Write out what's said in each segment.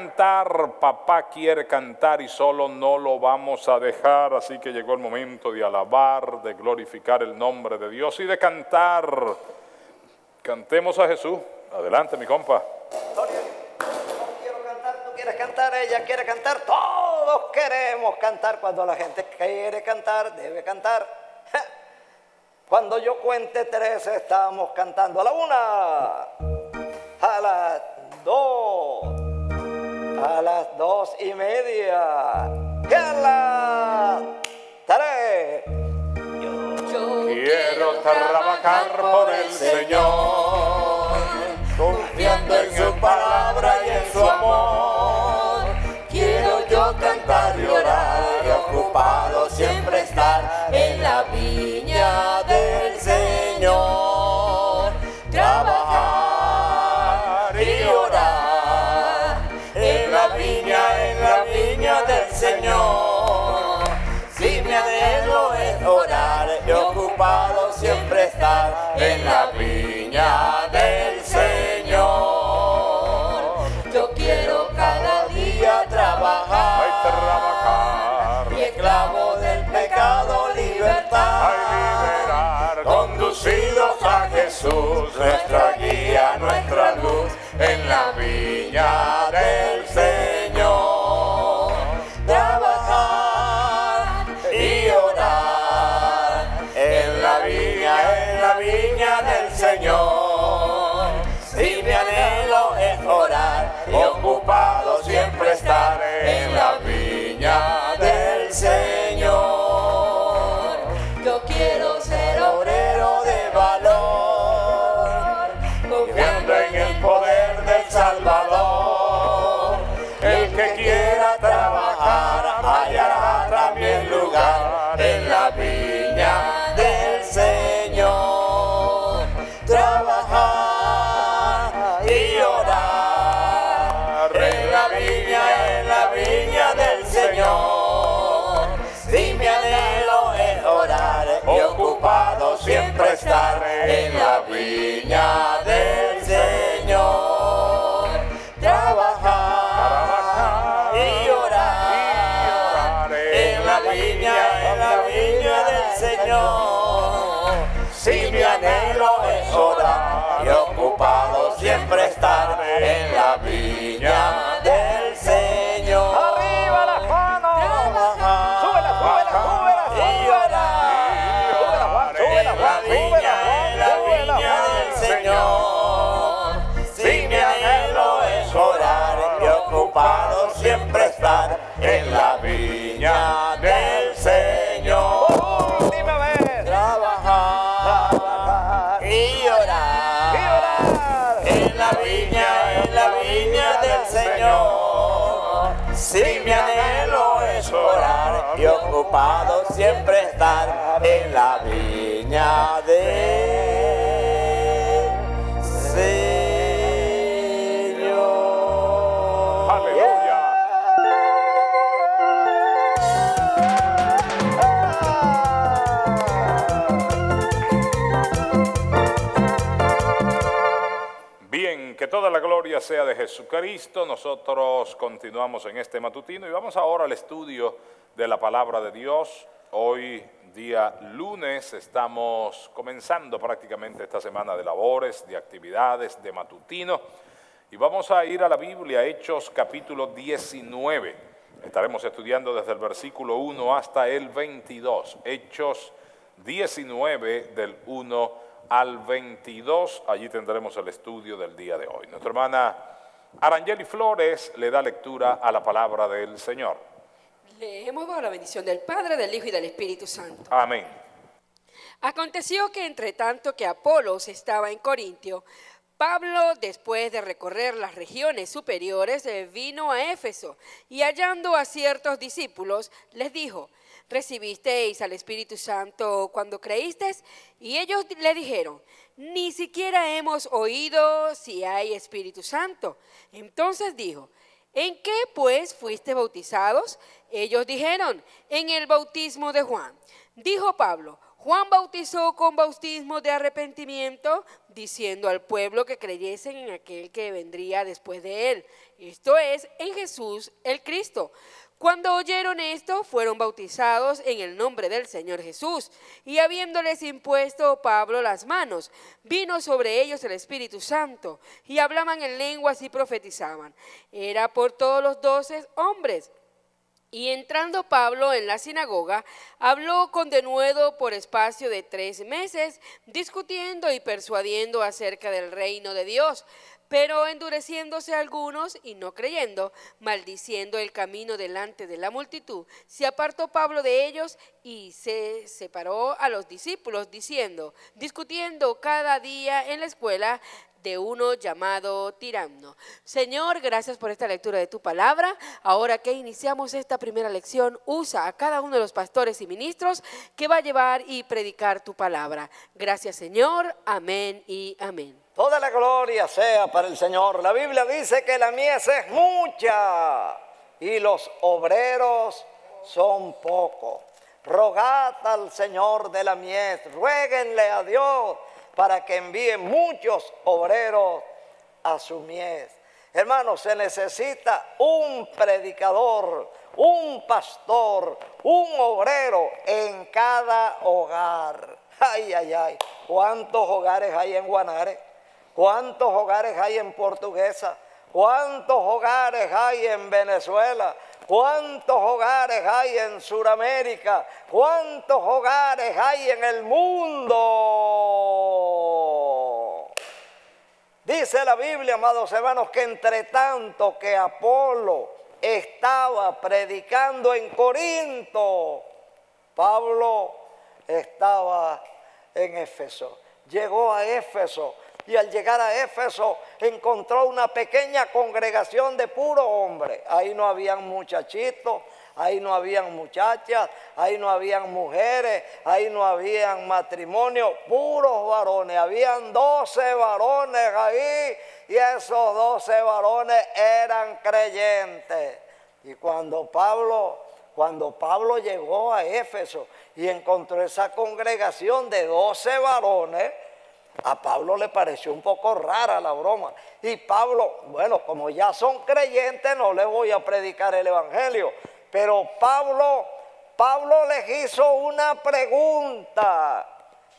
cantar, papá quiere cantar y solo no lo vamos a dejar, así que llegó el momento de alabar, de glorificar el nombre de Dios y de cantar. Cantemos a Jesús. Adelante, mi compa. quiero cantar, tú quieres cantar, ella quiere cantar, todos queremos cantar. Cuando la gente quiere cantar, debe cantar. Cuando yo cuente tres, estamos cantando a la una, a las dos, a las dos y media, y a las tres. Quiero trabajar por el Señor, confiando en su palabra y en su amor. Quiero yo cantar y orar y ocupado siempre estar en la viña estar en la viña del Señor. Yo quiero cada día trabajar, Ay, trabajar. y esclavo del pecado libertad. Ay, liberar. Conducidos a Jesús, nuestra guía, nuestra luz, en la viña del la viña del Señor. Aleluya. Bien, que toda la gloria sea de Jesucristo. Nosotros continuamos en este matutino y vamos ahora al estudio de la palabra de Dios. Hoy, día lunes, estamos comenzando prácticamente esta semana de labores, de actividades, de matutino. Y vamos a ir a la Biblia, Hechos capítulo 19. Estaremos estudiando desde el versículo 1 hasta el 22. Hechos 19 del 1 al 22. Allí tendremos el estudio del día de hoy. Nuestra hermana Arangeli Flores le da lectura a la palabra del Señor. Leemos bajo la bendición del Padre, del Hijo y del Espíritu Santo. Amén. Aconteció que entre tanto que Apolos estaba en Corintio, Pablo, después de recorrer las regiones superiores, vino a Éfeso y hallando a ciertos discípulos, les dijo, ¿recibisteis al Espíritu Santo cuando creísteis? Y ellos le dijeron, ni siquiera hemos oído si hay Espíritu Santo. Entonces dijo, ¿en qué pues fuiste bautizados? Ellos dijeron, en el bautismo de Juan. Dijo Pablo, Juan bautizó con bautismo de arrepentimiento, diciendo al pueblo que creyesen en aquel que vendría después de él, esto es, en Jesús el Cristo. Cuando oyeron esto, fueron bautizados en el nombre del Señor Jesús. Y habiéndoles impuesto Pablo las manos, vino sobre ellos el Espíritu Santo, y hablaban en lenguas y profetizaban. Era por todos los doce hombres. Y entrando Pablo en la sinagoga, habló con denuedo por espacio de tres meses, discutiendo y persuadiendo acerca del reino de Dios. Pero endureciéndose algunos y no creyendo, maldiciendo el camino delante de la multitud, se apartó Pablo de ellos y se separó a los discípulos, diciendo, discutiendo cada día en la escuela, de uno llamado tirano. Señor, gracias por esta lectura de tu palabra. Ahora que iniciamos esta primera lección, usa a cada uno de los pastores y ministros que va a llevar y predicar tu palabra. Gracias, Señor. Amén y amén. Toda la gloria sea para el Señor. La Biblia dice que la mies es mucha y los obreros son pocos. Rogad al Señor de la mies, ruéguenle a Dios para que envíe muchos obreros a su mies. Hermanos, se necesita un predicador, un pastor, un obrero en cada hogar. Ay, ay, ay. ¿Cuántos hogares hay en Guanare? ¿Cuántos hogares hay en Portuguesa? ¿Cuántos hogares hay en Venezuela? ¿Cuántos hogares hay en Sudamérica? ¿Cuántos hogares hay en el mundo? Dice la Biblia, amados hermanos, que entre tanto que Apolo estaba predicando en Corinto, Pablo estaba en Éfeso. Llegó a Éfeso y al llegar a Éfeso encontró una pequeña congregación de puro hombre. Ahí no habían muchachitos, ahí no habían muchachas, ahí no habían mujeres, ahí no habían matrimonio, puros varones. Habían doce varones ahí y esos doce varones eran creyentes. Y cuando Pablo, cuando Pablo llegó a Éfeso y encontró esa congregación de doce varones, a Pablo le pareció un poco rara la broma. Y Pablo, bueno, como ya son creyentes, no le voy a predicar el Evangelio. Pero Pablo, Pablo les hizo una pregunta.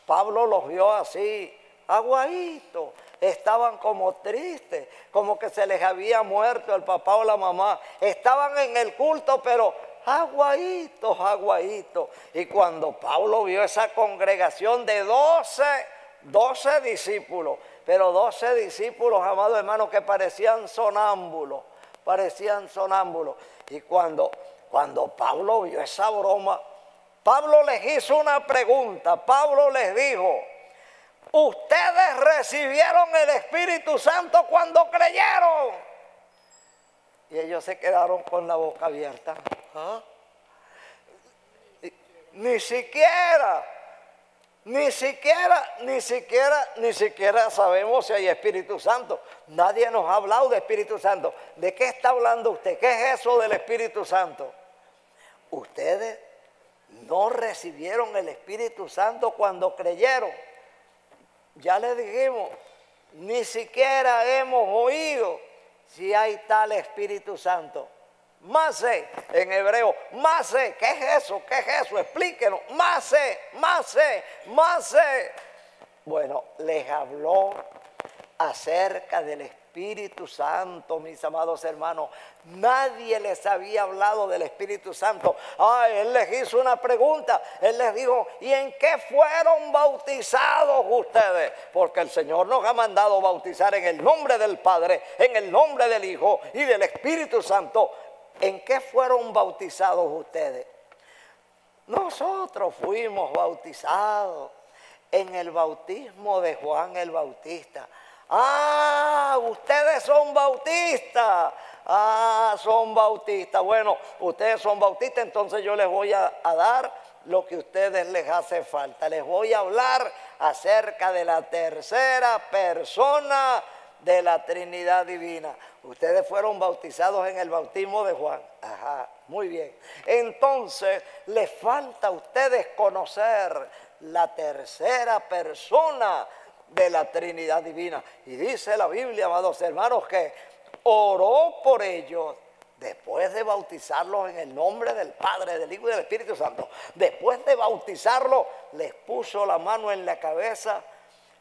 Pablo los vio así, aguaditos. Estaban como tristes, como que se les había muerto el papá o la mamá. Estaban en el culto, pero aguaditos, aguaditos. Y cuando Pablo vio esa congregación de doce 12 discípulos, pero 12 discípulos, amados hermanos, que parecían sonámbulos, parecían sonámbulos. Y cuando, cuando Pablo vio esa broma, Pablo les hizo una pregunta, Pablo les dijo, ustedes recibieron el Espíritu Santo cuando creyeron. Y ellos se quedaron con la boca abierta. ¿Ah? Ni siquiera ni siquiera, ni siquiera, ni siquiera sabemos si hay Espíritu Santo. Nadie nos ha hablado de Espíritu Santo. ¿De qué está hablando usted? ¿Qué es eso del Espíritu Santo? Ustedes no recibieron el Espíritu Santo cuando creyeron. Ya le dijimos, ni siquiera hemos oído si hay tal Espíritu Santo. Mase, en hebreo, mase, ¿qué es eso? ¿Qué es eso? Explíquenos. Mase, mase, mase. Bueno, les habló acerca del Espíritu Santo, mis amados hermanos. Nadie les había hablado del Espíritu Santo. Ah, él les hizo una pregunta. Él les dijo, ¿y en qué fueron bautizados ustedes? Porque el Señor nos ha mandado bautizar en el nombre del Padre, en el nombre del Hijo y del Espíritu Santo. ¿En qué fueron bautizados ustedes? Nosotros fuimos bautizados en el bautismo de Juan el Bautista. Ah, ustedes son bautistas. Ah, son bautistas. Bueno, ustedes son bautistas, entonces yo les voy a, dar lo que a ustedes les hace falta. Les voy a hablar acerca de la tercera persona de la Trinidad Divina. Ustedes fueron bautizados en el bautismo de Juan. Ajá, muy bien. Entonces, les falta a ustedes conocer la tercera persona de la Trinidad Divina. Y dice la Biblia, amados hermanos, que oró por ellos después de bautizarlos en el nombre del Padre, del Hijo y del Espíritu Santo. Después de bautizarlos, les puso la mano en la cabeza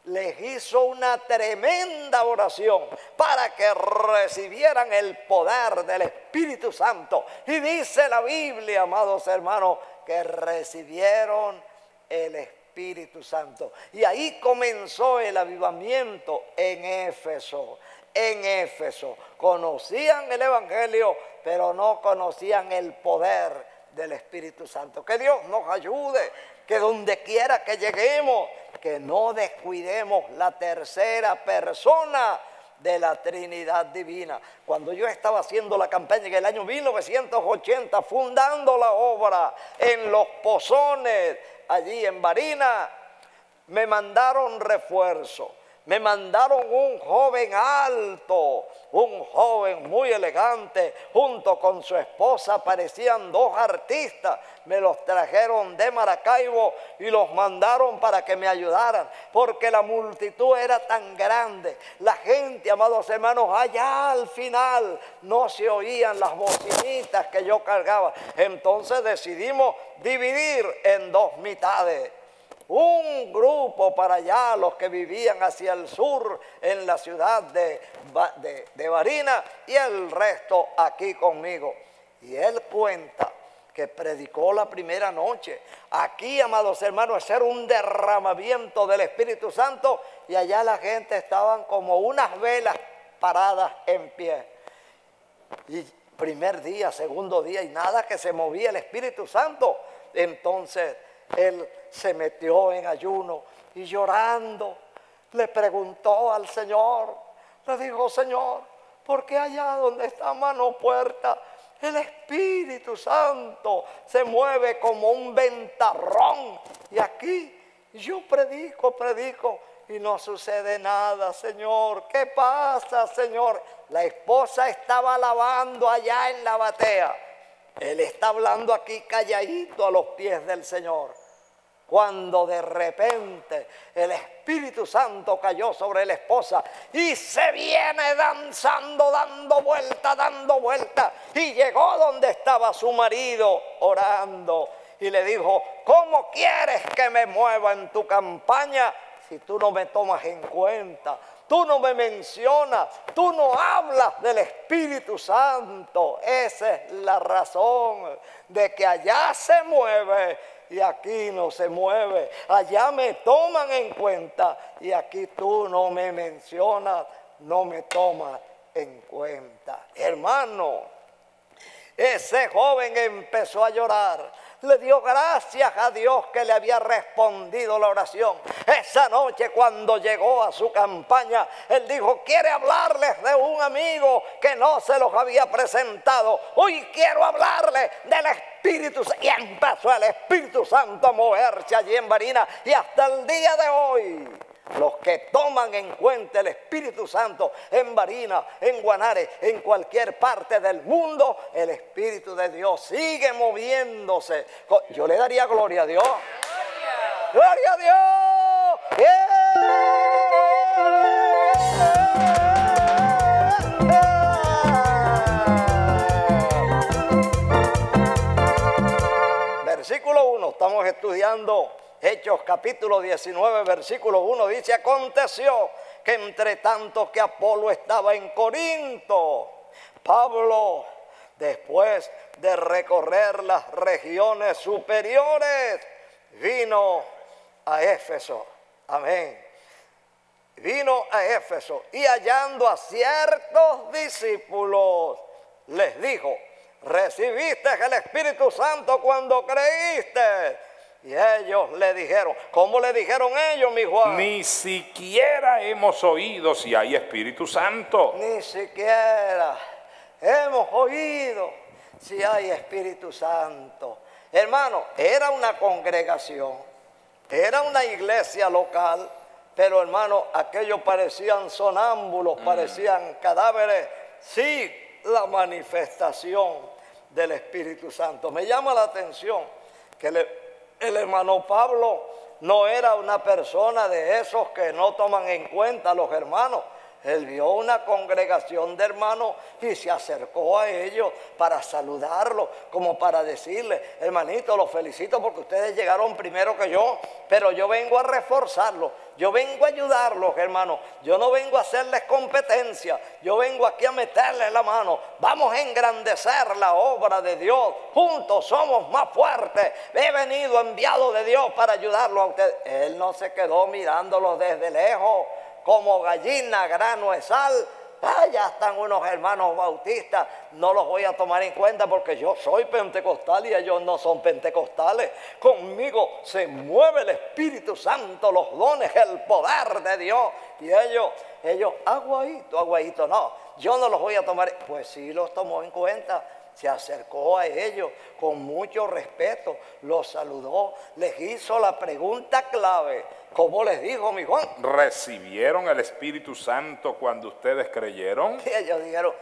les hizo una tremenda oración para que recibieran el poder del Espíritu Santo. Y dice la Biblia, amados hermanos, que recibieron el Espíritu Santo. Y ahí comenzó el avivamiento en Éfeso. En Éfeso. Conocían el Evangelio, pero no conocían el poder del Espíritu Santo. Que Dios nos ayude, que donde quiera que lleguemos, que no descuidemos la tercera persona de la Trinidad Divina. Cuando yo estaba haciendo la campaña en el año 1980, fundando la obra en Los Pozones, allí en Barina, me mandaron refuerzo me mandaron un joven alto, un joven muy elegante, junto con su esposa, parecían dos artistas. Me los trajeron de Maracaibo y los mandaron para que me ayudaran, porque la multitud era tan grande. La gente, amados hermanos, allá al final no se oían las bocinitas que yo cargaba. Entonces decidimos dividir en dos mitades un grupo para allá, los que vivían hacia el sur en la ciudad de, de, Barina y el resto aquí conmigo. Y él cuenta que predicó la primera noche. Aquí, amados hermanos, era un derramamiento del Espíritu Santo y allá la gente estaban como unas velas paradas en pie. Y primer día, segundo día y nada que se movía el Espíritu Santo. Entonces él se metió en ayuno y llorando le preguntó al Señor, le dijo, Señor, ¿por qué allá donde está mano puerta el Espíritu Santo se mueve como un ventarrón? Y aquí yo predico, predico y no sucede nada, Señor. ¿Qué pasa, Señor? La esposa estaba lavando allá en la batea. Él está hablando aquí calladito a los pies del Señor cuando de repente el Espíritu Santo cayó sobre la esposa y se viene danzando, dando vuelta, dando vuelta, y llegó donde estaba su marido orando y le dijo, ¿cómo quieres que me mueva en tu campaña si tú no me tomas en cuenta? Tú no me mencionas, tú no hablas del Espíritu Santo. Esa es la razón de que allá se mueve y aquí no se mueve. Allá me toman en cuenta y aquí tú no me mencionas, no me tomas en cuenta. Hermano, ese joven empezó a llorar le dio gracias a Dios que le había respondido la oración. Esa noche cuando llegó a su campaña, él dijo, quiere hablarles de un amigo que no se los había presentado. Hoy quiero hablarles del Espíritu Santo. Y empezó el Espíritu Santo a moverse allí en Barina y hasta el día de hoy los que toman en cuenta el Espíritu Santo en Barina, en Guanare, en cualquier parte del mundo, el Espíritu de Dios sigue moviéndose. Yo le daría gloria a Dios. Gloria, a Dios. Versículo 1, estamos estudiando Hechos capítulo 19, versículo 1 dice, aconteció que entre tanto que Apolo estaba en Corinto, Pablo, después de recorrer las regiones superiores, vino a Éfeso. Amén. Vino a Éfeso y hallando a ciertos discípulos, les dijo, recibiste el Espíritu Santo cuando creíste. Y ellos le dijeron, ¿cómo le dijeron ellos, mi Juan? Ni siquiera hemos oído si hay Espíritu Santo. Ni siquiera hemos oído si hay Espíritu Santo. Hermano, era una congregación, era una iglesia local, pero hermano, aquellos parecían sonámbulos, parecían cadáveres. Sí, la manifestación del Espíritu Santo. Me llama la atención que el, el hermano Pablo no era una persona de esos que no toman en cuenta a los hermanos. Él vio una congregación de hermanos y se acercó a ellos para saludarlos, como para decirle, hermanito, los felicito porque ustedes llegaron primero que yo, pero yo vengo a reforzarlos, yo vengo a ayudarlos, hermanos, yo no vengo a hacerles competencia, yo vengo aquí a meterles la mano, vamos a engrandecer la obra de Dios, juntos somos más fuertes, he venido enviado de Dios para ayudarlos a ustedes. Él no se quedó mirándolos desde lejos como gallina, grano de sal. ya están unos hermanos bautistas, no los voy a tomar en cuenta porque yo soy pentecostal y ellos no son pentecostales. Conmigo se mueve el Espíritu Santo, los dones, el poder de Dios. Y ellos, ellos, aguadito, aguadito, no, yo no los voy a tomar. Pues sí los tomó en cuenta se acercó a ellos con mucho respeto, los saludó, les hizo la pregunta clave. ¿Cómo les dijo mi Juan? ¿Recibieron el Espíritu Santo cuando ustedes creyeron? Y ellos dijeron,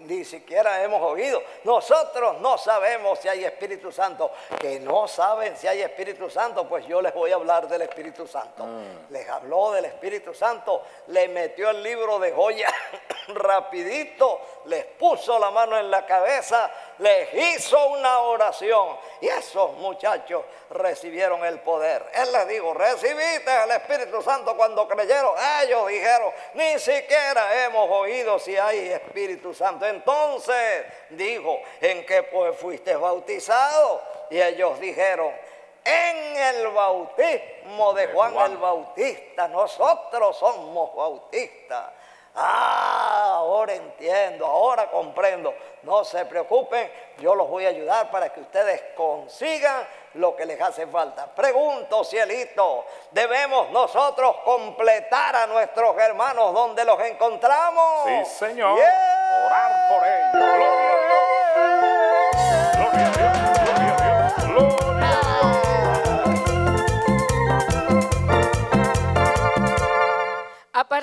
ni siquiera hemos oído. Nosotros no sabemos si hay Espíritu Santo. Que no saben si hay Espíritu Santo, pues yo les voy a hablar del Espíritu Santo. Mm. Les habló del Espíritu Santo, le metió el libro de joya rapidito, les puso la mano en la cabeza, les hizo una oración. Y esos muchachos recibieron el poder. Él les dijo, recibiste el Espíritu Santo cuando creyeron. Ellos dijeron, ni siquiera hemos oído si hay Espíritu Santo. Entonces dijo, ¿en qué pues fuiste bautizado? Y ellos dijeron, en el bautismo de Juan, el Bautista. Nosotros somos bautistas. Ah, ahora entiendo, ahora comprendo. No se preocupen, yo los voy a ayudar para que ustedes consigan lo que les hace falta. Pregunto, cielito, ¿debemos nosotros completar a nuestros hermanos donde los encontramos? Sí, Señor. Orar por ellos. Gloria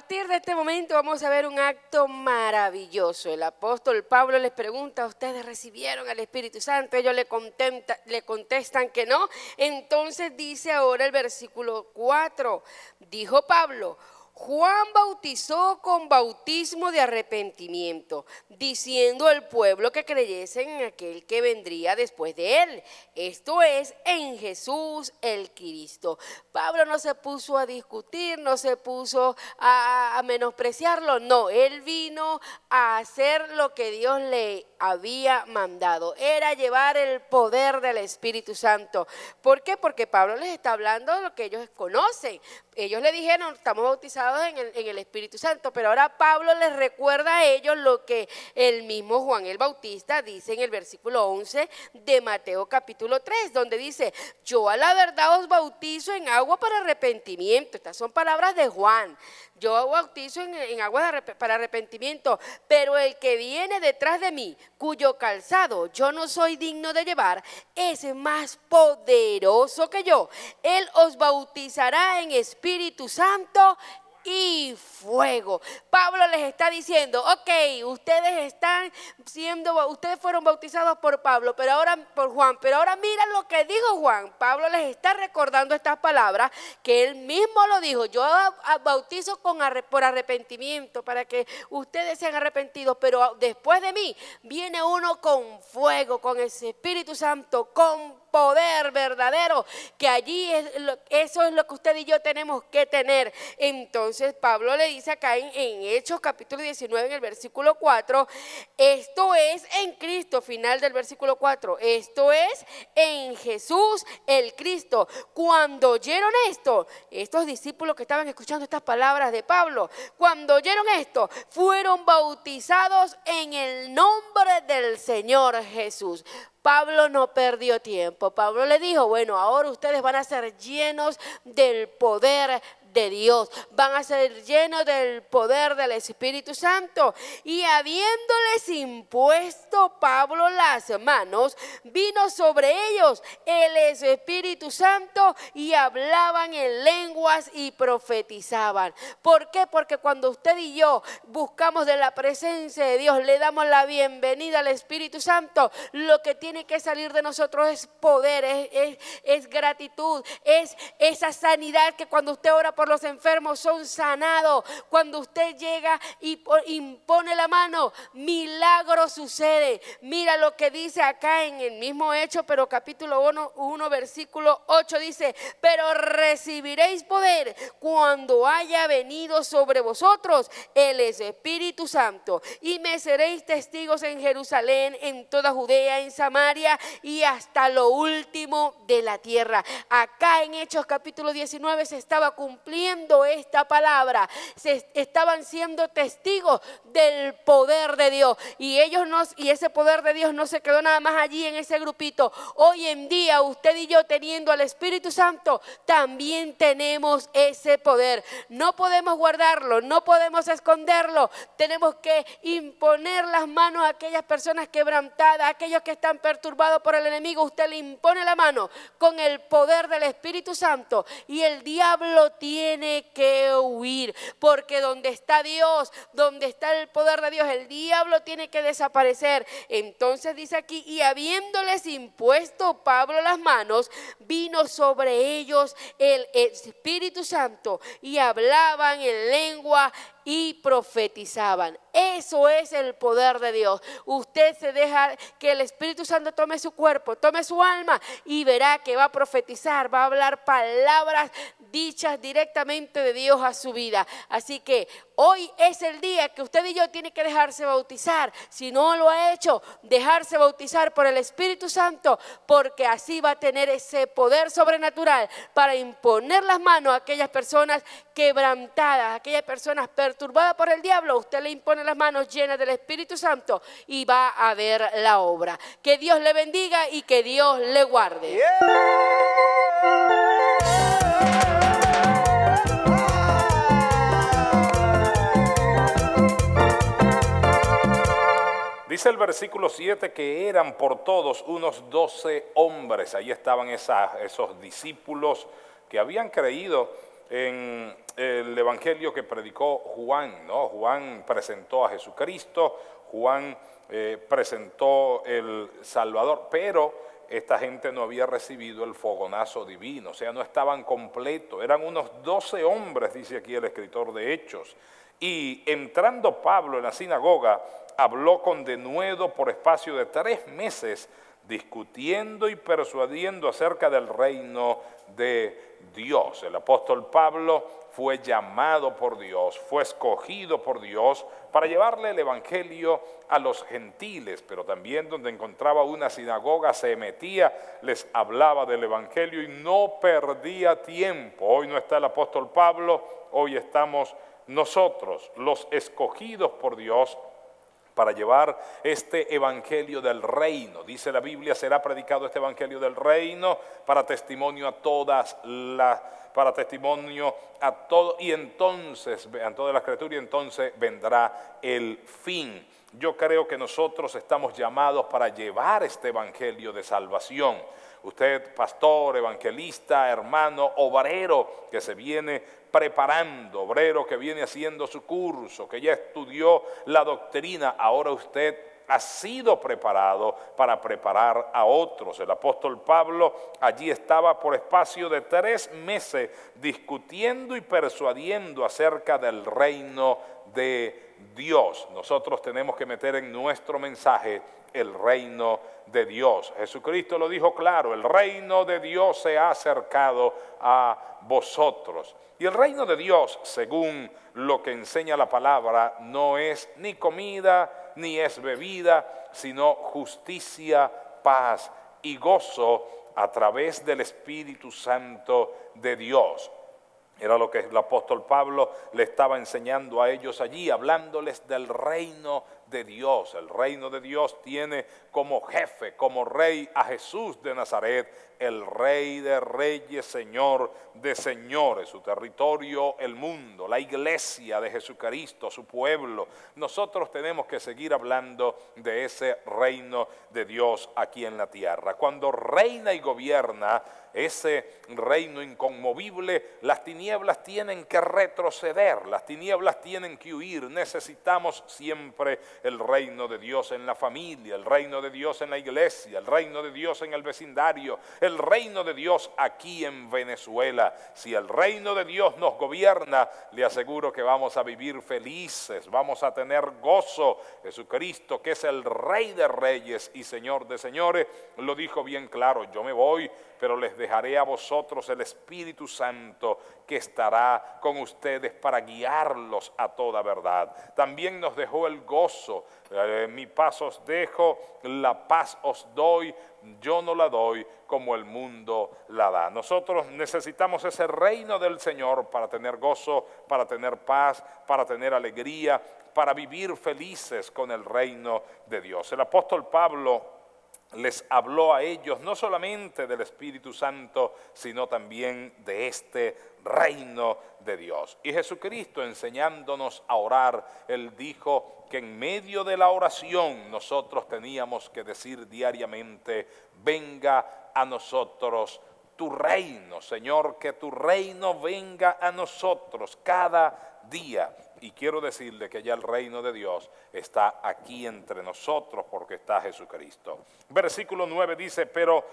partir de este momento vamos a ver un acto maravilloso. El apóstol Pablo les pregunta, ¿ustedes recibieron al Espíritu Santo? Ellos le, le contestan que no. Entonces dice ahora el versículo 4, dijo Pablo, Juan bautizó con bautismo de arrepentimiento, diciendo al pueblo que creyesen en aquel que vendría después de él, esto es, en Jesús el Cristo. Pablo no se puso a discutir, no se puso a, menospreciarlo, no, él vino a hacer lo que Dios le había mandado, era llevar el poder del Espíritu Santo. ¿Por qué? Porque Pablo les está hablando de lo que ellos conocen. Ellos le dijeron, estamos bautizados en el, Espíritu Santo, pero ahora Pablo les recuerda a ellos lo que el mismo Juan el Bautista dice en el versículo 11 de Mateo capítulo 3, donde dice, yo a la verdad os bautizo en agua para arrepentimiento. Estas son palabras de Juan. Yo bautizo en, agua para arrepentimiento, pero el que viene detrás de mí, cuyo calzado yo no soy digno de llevar, es más poderoso que yo. Él os bautizará en Espíritu Santo y fuego. Pablo les está diciendo, ok, ustedes están siendo, ustedes fueron bautizados por Pablo, pero ahora por Juan, pero ahora mira lo que dijo Juan. Pablo les está recordando estas palabras que él mismo lo dijo. Yo bautizo con, por arrepentimiento para que ustedes sean arrepentidos, pero después de mí viene uno con fuego, con ese Espíritu Santo, con poder verdadero, que allí es eso es lo que usted y yo tenemos que tener. Entonces Pablo le dice acá en, en, Hechos capítulo 19 en el versículo 4, esto es en Cristo, final del versículo 4, esto es en Jesús el Cristo. Cuando oyeron esto, estos discípulos que estaban escuchando estas palabras de Pablo, cuando oyeron esto, fueron bautizados en el nombre del Señor Jesús. Pablo no perdió tiempo. Pablo le dijo, bueno, ahora ustedes van a ser llenos del poder de Dios, van a ser llenos del poder del Espíritu Santo. Y habiéndoles impuesto Pablo las manos, vino sobre ellos el Espíritu Santo y hablaban en lenguas y profetizaban. ¿Por qué? Porque cuando usted y yo buscamos de la presencia de Dios, le damos la bienvenida al Espíritu Santo, lo que tiene que salir de nosotros es poder, es, es gratitud, es esa sanidad que cuando usted ora por los enfermos son sanados. Cuando usted llega y impone la mano, milagro sucede. Mira lo que dice acá en el mismo hecho, pero capítulo 1, 1 versículo 8 dice, pero recibiréis poder cuando haya venido sobre vosotros el Espíritu Santo y me seréis testigos en Jerusalén, en toda Judea, en Samaria y hasta lo último de la tierra. Acá en Hechos capítulo 19 se estaba cumpliendo esta palabra. Se estaban siendo testigos del poder de Dios. Y ellos no, y ese poder de Dios no se quedó nada más allí en ese grupito. Hoy en día, usted y yo teniendo al Espíritu Santo, también tenemos ese poder. No podemos guardarlo, no podemos esconderlo. Tenemos que imponer las manos a aquellas personas quebrantadas, aquellos que están perturbados por el enemigo. Usted le impone la mano con el poder del Espíritu Santo y el diablo tiene que huir, porque donde está Dios, donde está el poder de Dios, el diablo tiene que desaparecer. Entonces dice aquí, y habiéndoles impuesto Pablo las manos, vino sobre ellos el Espíritu Santo y hablaban en lengua y profetizaban. Eso es el poder de Dios. Usted se deja que el Espíritu Santo tome su cuerpo, tome su alma y verá que va a profetizar, va a hablar palabras dichas directamente de Dios a su vida. Así que hoy es el día que usted y yo tiene que dejarse bautizar. Si no lo ha hecho, dejarse bautizar por el Espíritu Santo, porque así va a tener ese poder sobrenatural para imponer las manos a aquellas personas quebrantadas, aquellas personas perturbadas por el diablo. Usted le impone las manos llenas del Espíritu Santo y va a ver la obra. Que Dios le bendiga y que Dios le guarde. Dice el versículo 7 que eran por todos unos doce hombres. Ahí estaban esos discípulos que habían creído en el evangelio que predicó Juan. ¿no? Juan presentó a Jesucristo, Juan eh, presentó el Salvador, pero esta gente no había recibido el fogonazo divino, o sea, no estaban completos. Eran unos doce hombres, dice aquí el escritor de Hechos. Y entrando Pablo en la sinagoga, habló con denuedo por espacio de tres meses, discutiendo y persuadiendo acerca del reino de Dios. El apóstol Pablo fue llamado por Dios, fue escogido por Dios para llevarle el Evangelio a los gentiles, pero también donde encontraba una sinagoga se metía, les hablaba del Evangelio y no perdía tiempo. Hoy no está el apóstol Pablo, hoy estamos nosotros, los escogidos por Dios para llevar este evangelio del reino. Dice la Biblia, será predicado este evangelio del reino para testimonio a todas las para testimonio a todo y entonces a toda la criatura y entonces vendrá el fin. Yo creo que nosotros estamos llamados para llevar este evangelio de salvación. Usted, pastor, evangelista, hermano, obrero que se viene preparando, obrero que viene haciendo su curso, que ya estudió la doctrina, ahora usted ha sido preparado para preparar a otros. El apóstol Pablo allí estaba por espacio de tres meses discutiendo y persuadiendo acerca del reino de Dios. Nosotros tenemos que meter en nuestro mensaje el reino de Dios. Jesucristo lo dijo claro, el reino de Dios se ha acercado a vosotros. Y el reino de Dios, según lo que enseña la palabra, no es ni comida ni es bebida, sino justicia, paz y gozo a través del Espíritu Santo de Dios. Era lo que el apóstol Pablo le estaba enseñando a ellos allí, hablándoles del reino de Dios. El reino de Dios tiene como jefe, como rey a Jesús de Nazaret, el rey de reyes, señor de señores, su territorio, el mundo, la iglesia de Jesucristo, su pueblo. Nosotros tenemos que seguir hablando de ese reino de Dios aquí en la tierra. Cuando reina y gobierna, ese reino inconmovible, las tinieblas tienen que retroceder, las tinieblas tienen que huir. Necesitamos siempre el reino de Dios en la familia, el reino de Dios en la iglesia, el reino de Dios en el vecindario, el reino de Dios aquí en Venezuela. Si el reino de Dios nos gobierna, le aseguro que vamos a vivir felices, vamos a tener gozo. Jesucristo, que es el rey de reyes y señor de señores, lo dijo bien claro, yo me voy pero les dejaré a vosotros el Espíritu Santo que estará con ustedes para guiarlos a toda verdad. También nos dejó el gozo. Eh, mi paz os dejo, la paz os doy, yo no la doy como el mundo la da. Nosotros necesitamos ese reino del Señor para tener gozo, para tener paz, para tener alegría, para vivir felices con el reino de Dios. El apóstol Pablo les habló a ellos no solamente del Espíritu Santo, sino también de este reino de Dios. Y Jesucristo enseñándonos a orar, Él dijo que en medio de la oración nosotros teníamos que decir diariamente, venga a nosotros tu reino, Señor, que tu reino venga a nosotros cada día. Y quiero decirle que ya el reino de Dios está aquí entre nosotros porque está Jesucristo. Versículo 9 dice, pero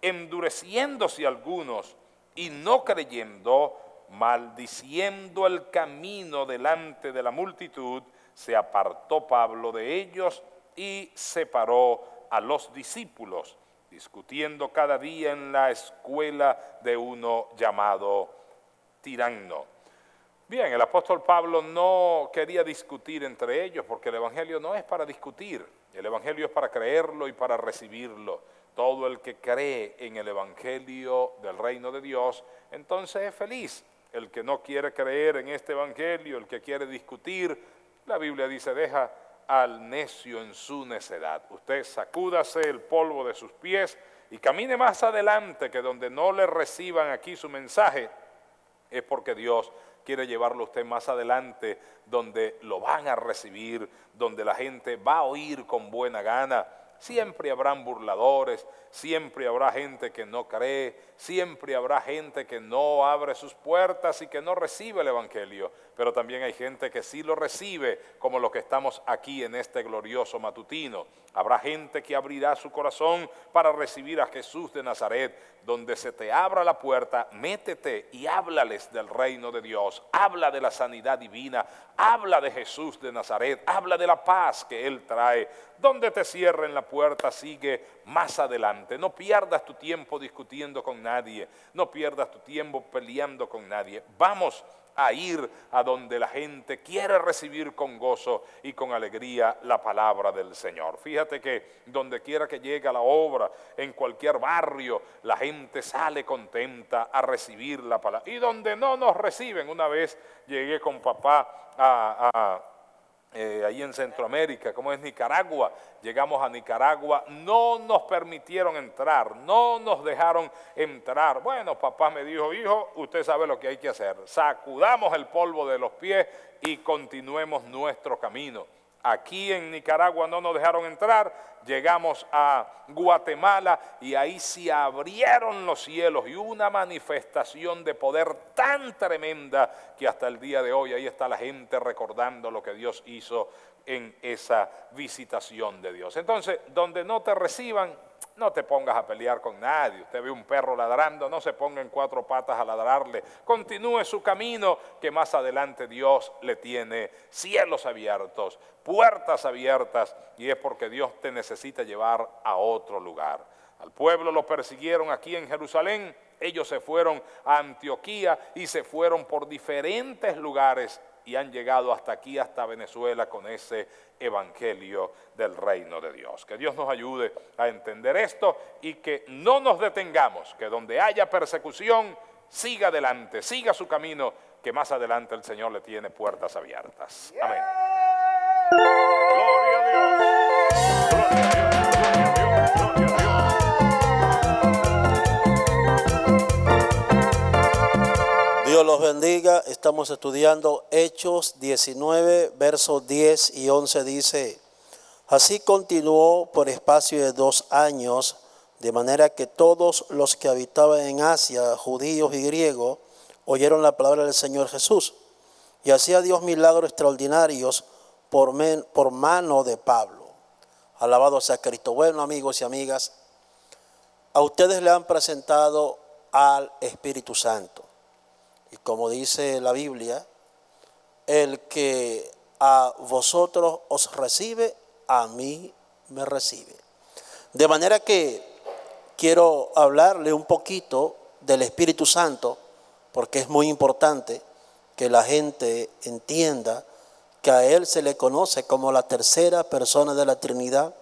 endureciéndose algunos y no creyendo, maldiciendo el camino delante de la multitud, se apartó Pablo de ellos y separó a los discípulos, discutiendo cada día en la escuela de uno llamado tirano. Bien, el apóstol Pablo no quería discutir entre ellos porque el Evangelio no es para discutir, el Evangelio es para creerlo y para recibirlo. Todo el que cree en el Evangelio del reino de Dios, entonces es feliz. El que no quiere creer en este Evangelio, el que quiere discutir, la Biblia dice, deja al necio en su necedad. Usted sacúdase el polvo de sus pies y camine más adelante, que donde no le reciban aquí su mensaje, es porque Dios quiere llevarlo usted más adelante, donde lo van a recibir, donde la gente va a oír con buena gana. Siempre habrán burladores, siempre habrá gente que no cree, siempre habrá gente que no abre sus puertas y que no recibe el Evangelio, pero también hay gente que sí lo recibe, como lo que estamos aquí en este glorioso matutino. Habrá gente que abrirá su corazón para recibir a Jesús de Nazaret, donde se te abra la puerta, métete y háblales del reino de Dios, habla de la sanidad divina, habla de Jesús de Nazaret, habla de la paz que Él trae. Donde te cierren la puerta, sigue más adelante. No pierdas tu tiempo discutiendo con nadie, no pierdas tu tiempo peleando con nadie. Vamos a ir a donde la gente quiere recibir con gozo y con alegría la palabra del Señor. Fíjate que donde quiera que llegue la obra, en cualquier barrio, la gente sale contenta a recibir la palabra. Y donde no nos reciben, una vez llegué con papá a, eh, ahí en Centroamérica, como es Nicaragua. Llegamos a Nicaragua, no nos permitieron entrar, no nos dejaron entrar. Bueno, papá me dijo, hijo, usted sabe lo que hay que hacer. Sacudamos el polvo de los pies y continuemos nuestro camino. Aquí en Nicaragua no nos dejaron entrar, llegamos a Guatemala y ahí se abrieron los cielos y una manifestación de poder tan tremenda que hasta el día de hoy ahí está la gente recordando lo que Dios hizo en esa visitación de Dios. Entonces, donde no te reciban, no te pongas a pelear con nadie. Usted ve un perro ladrando, no se ponga en cuatro patas a ladrarle. Continúe su camino, que más adelante Dios le tiene cielos abiertos, puertas abiertas, y es porque Dios te necesita llevar a otro lugar. Al pueblo lo persiguieron aquí en Jerusalén, ellos se fueron a Antioquía y se fueron por diferentes lugares y han llegado hasta aquí, hasta Venezuela, con ese evangelio del reino de Dios. Que Dios nos ayude a entender esto y que no nos detengamos, que donde haya persecución, siga adelante, siga su camino, que más adelante el Señor le tiene puertas abiertas. Amén. Dios los bendiga. Estamos estudiando Hechos 19, versos 10 y 11 dice, así continuó por espacio de dos años, de manera que todos los que habitaban en Asia, judíos y griegos, oyeron la palabra del Señor Jesús. Y hacía Dios milagros extraordinarios por, por mano de Pablo. Alabado sea Cristo. Bueno, amigos y amigas, a ustedes le han presentado al Espíritu Santo. Y como dice la Biblia, el que a vosotros os recibe, a mí me recibe. De manera que quiero hablarle un poquito del Espíritu Santo, porque es muy importante que la gente entienda que a Él se le conoce como la tercera persona de la Trinidad,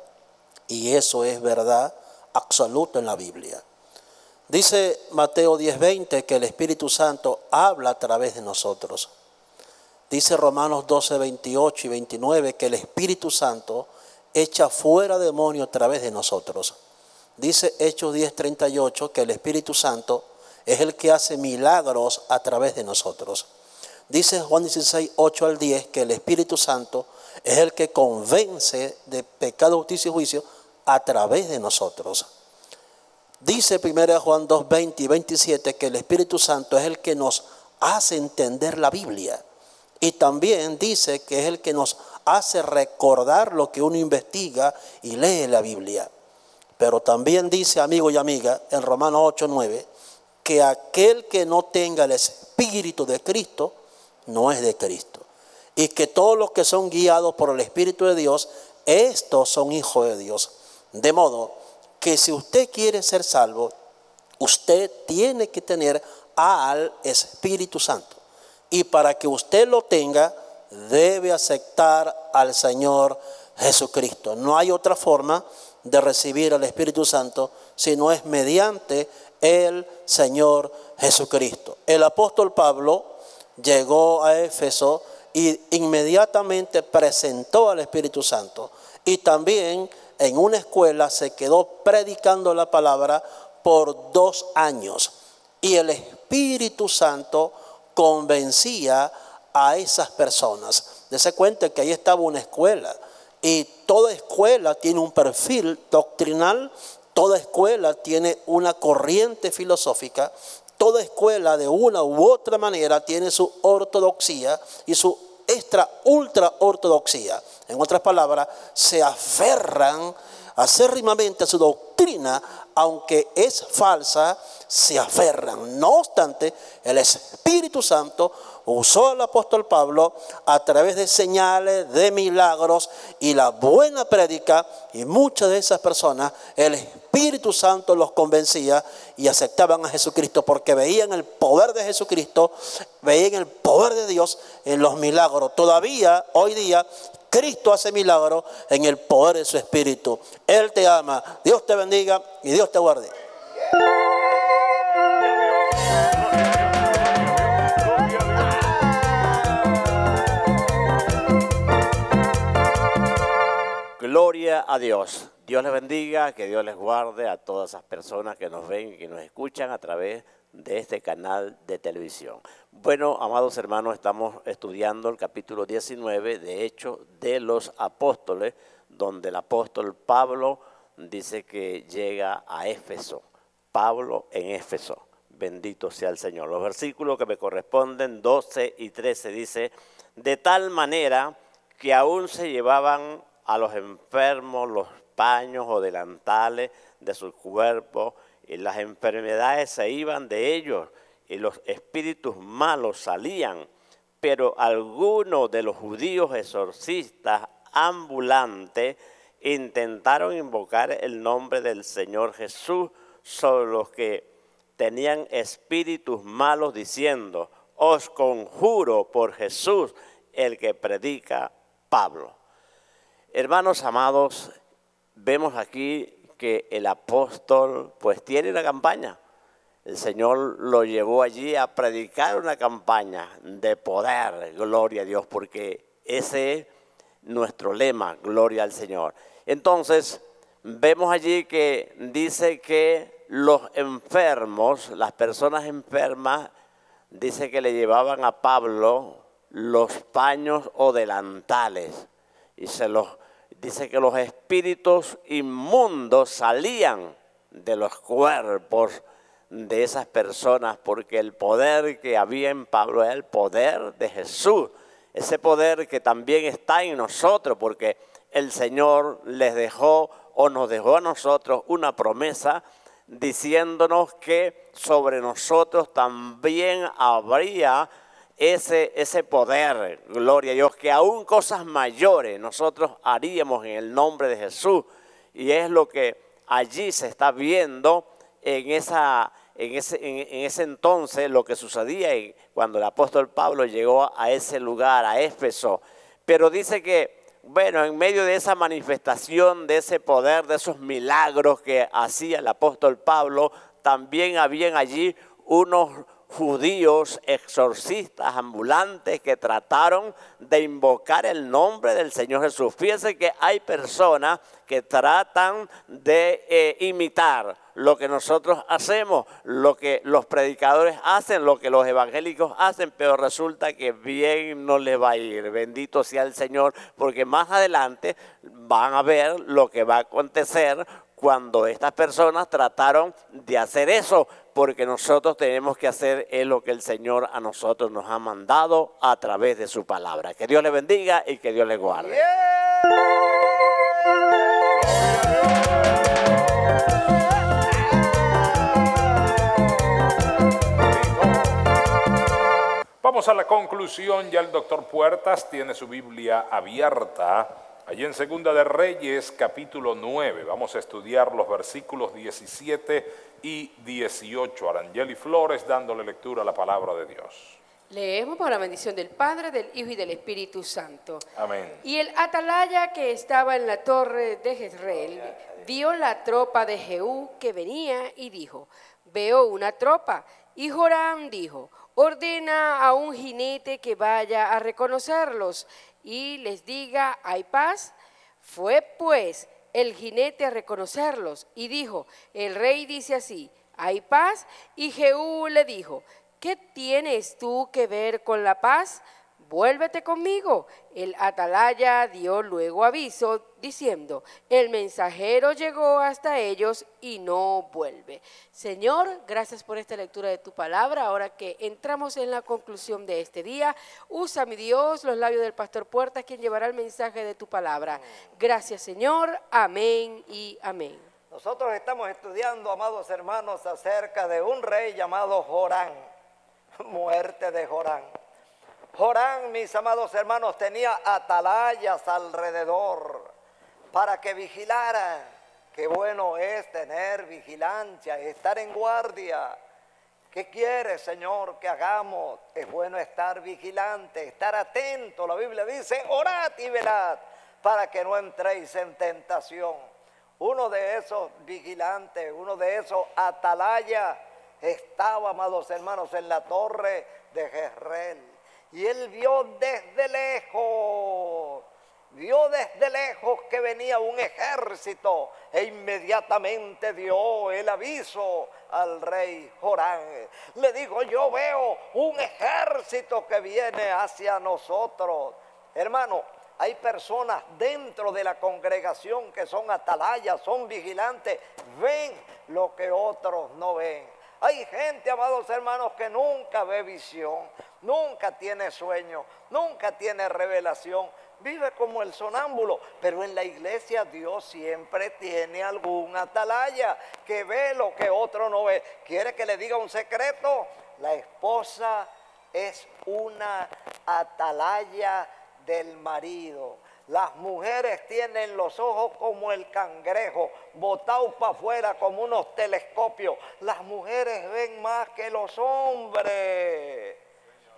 y eso es verdad absoluta en la Biblia. Dice Mateo 10:20 que el Espíritu Santo habla a través de nosotros. Dice Romanos 12, 28 y 29 que el Espíritu Santo echa fuera demonios a través de nosotros. Dice Hechos 10:38 que el Espíritu Santo es el que hace milagros a través de nosotros. Dice Juan 16, 8 al 10 que el Espíritu Santo es el que convence de pecado, justicia y juicio a través de nosotros. Dice 1 Juan 2, 20 y 27 que el Espíritu Santo es el que nos hace entender la Biblia. Y también dice que es el que nos hace recordar lo que uno investiga y lee la Biblia. Pero también dice, amigo y amiga, en Romanos 8, 9, que aquel que no tenga el Espíritu de Cristo no es de Cristo. Y que todos los que son guiados por el Espíritu de Dios, estos son hijos de Dios. De modo que si usted quiere ser salvo, usted tiene que tener al Espíritu Santo. Y para que usted lo tenga, debe aceptar al Señor Jesucristo. No hay otra forma de recibir al Espíritu Santo si no es mediante el Señor Jesucristo. El apóstol Pablo llegó a Éfeso y inmediatamente presentó al Espíritu Santo. Y también en una escuela se quedó predicando la palabra por dos años y el Espíritu Santo convencía a esas personas. Dese cuenta que ahí estaba una escuela y toda escuela tiene un perfil doctrinal, toda escuela tiene una corriente filosófica, toda escuela de una u otra manera tiene su ortodoxia y su extra ultra ortodoxia. En otras palabras, se aferran acérrimamente a su doctrina, aunque es falsa, se aferran. No obstante, el Espíritu Santo usó al apóstol Pablo a través de señales, de milagros y la buena prédica, y muchas de esas personas, el Espíritu Santo los convencía y aceptaban a Jesucristo porque veían el poder de Jesucristo, veían el poder de Dios en los milagros. Todavía hoy día Cristo hace milagros en el poder de su Espíritu. Él te ama. Dios te bendiga y Dios te guarde. Gloria a Dios. Dios les bendiga, que Dios les guarde a todas esas personas que nos ven y que nos escuchan a través de este canal de televisión. Bueno, amados hermanos, estamos estudiando el capítulo 19 de Hechos de los Apóstoles, donde el apóstol Pablo dice que llega a Éfeso. Pablo en Éfeso. Bendito sea el Señor. Los versículos que me corresponden, 12 y 13, dice, de tal manera que aún se llevaban a los enfermos los paños o delantales de su cuerpo y las enfermedades se iban de ellos y los espíritus malos salían. Pero algunos de los judíos exorcistas ambulantes intentaron invocar el nombre del Señor Jesús sobre los que tenían espíritus malos diciendo, os conjuro por Jesús el que predica Pablo. Hermanos amados, vemos aquí que el apóstol pues tiene una campaña. El Señor lo llevó allí a predicar una campaña de poder, gloria a Dios, porque ese es nuestro lema, gloria al Señor. Entonces, vemos allí que dice que los enfermos, las personas enfermas dice que le llevaban a Pablo los paños o delantales y se los dice que los espíritus inmundos salían de los cuerpos de esas personas porque el poder que había en Pablo era el poder de Jesús, ese poder que también está en nosotros porque el Señor les dejó o nos dejó a nosotros una promesa diciéndonos que sobre nosotros también habría ese, ese poder, gloria a Dios, que aún cosas mayores nosotros haríamos en el nombre de Jesús. Y es lo que allí se está viendo en, esa, en, ese, en, ese entonces, lo que sucedía cuando el apóstol Pablo llegó a ese lugar, a Éfeso. Pero dice que bueno, en medio de esa manifestación, de ese poder, de esos milagros que hacía el apóstol Pablo, también habían allí unos judíos exorcistas ambulantes que trataron de invocar el nombre del Señor Jesús. Fíjense que hay personas que tratan de eh, imitar lo que nosotros hacemos, lo que los predicadores hacen, lo que los evangélicos hacen, pero resulta que bien no les va a ir. Bendito sea el Señor, porque más adelante van a ver lo que va a acontecer cuando estas personas trataron de hacer eso, porque nosotros tenemos que hacer lo que el Señor a nosotros nos ha mandado a través de su palabra. Que Dios le bendiga y que Dios le guarde. Vamos a la conclusión, ya el doctor Puertas tiene su Biblia abierta Allí en Segunda de Reyes, capítulo 9, vamos a estudiar los versículos 17 y 18. Arangeli Flores dándole lectura a la palabra de Dios. Leemos por la bendición del Padre, del Hijo y del Espíritu Santo. Amén. Y el atalaya que estaba en la torre de Jezreel vio la tropa de Jehú que venía y dijo, veo una tropa. Y Joram dijo, ordena a un jinete que vaya a reconocerlos y les diga, hay paz. Fue pues el jinete a reconocerlos y dijo, el rey dice así, hay paz. Y Jehú le dijo, ¿qué tienes tú que ver con la paz? Vuélvete conmigo. El atalaya dio luego aviso diciendo, el mensajero llegó hasta ellos y no vuelve. Señor, gracias por esta lectura de tu palabra. Ahora que entramos en la conclusión de este día, usa mi Dios los labios del pastor Puertas, quien llevará el mensaje de tu palabra. Gracias Señor, amén y amén. Nosotros estamos estudiando, amados hermanos, acerca de un rey llamado Jorán, muerte de Jorán. Jorán, mis amados hermanos, tenía atalayas alrededor para que vigilara. Qué bueno es tener vigilancia, estar en guardia. ¿Qué quiere, Señor, que hagamos? Es bueno estar vigilante, estar atento. La Biblia dice, orad y velad para que no entréis en tentación. Uno de esos vigilantes, uno de esos atalayas, estaba, amados hermanos, en la torre de Jezreel. Y él vio desde lejos, vio desde lejos que venía un ejército e inmediatamente dio el aviso al rey Jorán. Le dijo, yo veo un ejército que viene hacia nosotros. Hermano, hay personas dentro de la congregación que son atalayas, son vigilantes, ven lo que otros no ven. Hay gente, amados hermanos, que nunca ve visión, nunca tiene sueño, nunca tiene revelación, vive como el sonámbulo, pero en la iglesia Dios siempre tiene algún atalaya que ve lo que otro no ve. ¿Quiere que le diga un secreto? La esposa es una atalaya del marido. Las mujeres tienen los ojos como el cangrejo, botados para afuera como unos telescopios. Las mujeres ven más que los hombres.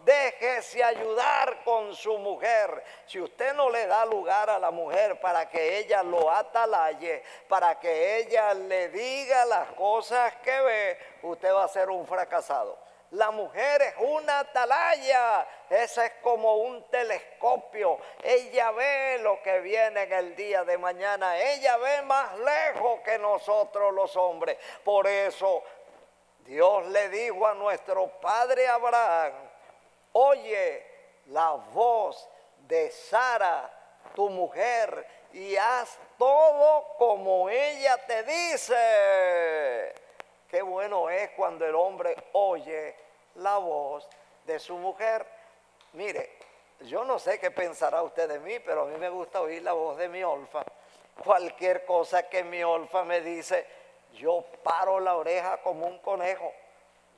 Déjese ayudar con su mujer. Si usted no le da lugar a la mujer para que ella lo atalaye, para que ella le diga las cosas que ve, usted va a ser un fracasado. La mujer es una atalaya, esa es como un telescopio. Ella ve lo que viene en el día de mañana, ella ve más lejos que nosotros los hombres. Por eso Dios le dijo a nuestro padre Abraham, oye la voz de Sara, tu mujer, y haz todo como ella te dice. Qué bueno es cuando el hombre oye la voz de su mujer. Mire, yo no sé qué pensará usted de mí, pero a mí me gusta oír la voz de mi olfa. Cualquier cosa que mi olfa me dice, yo paro la oreja como un conejo.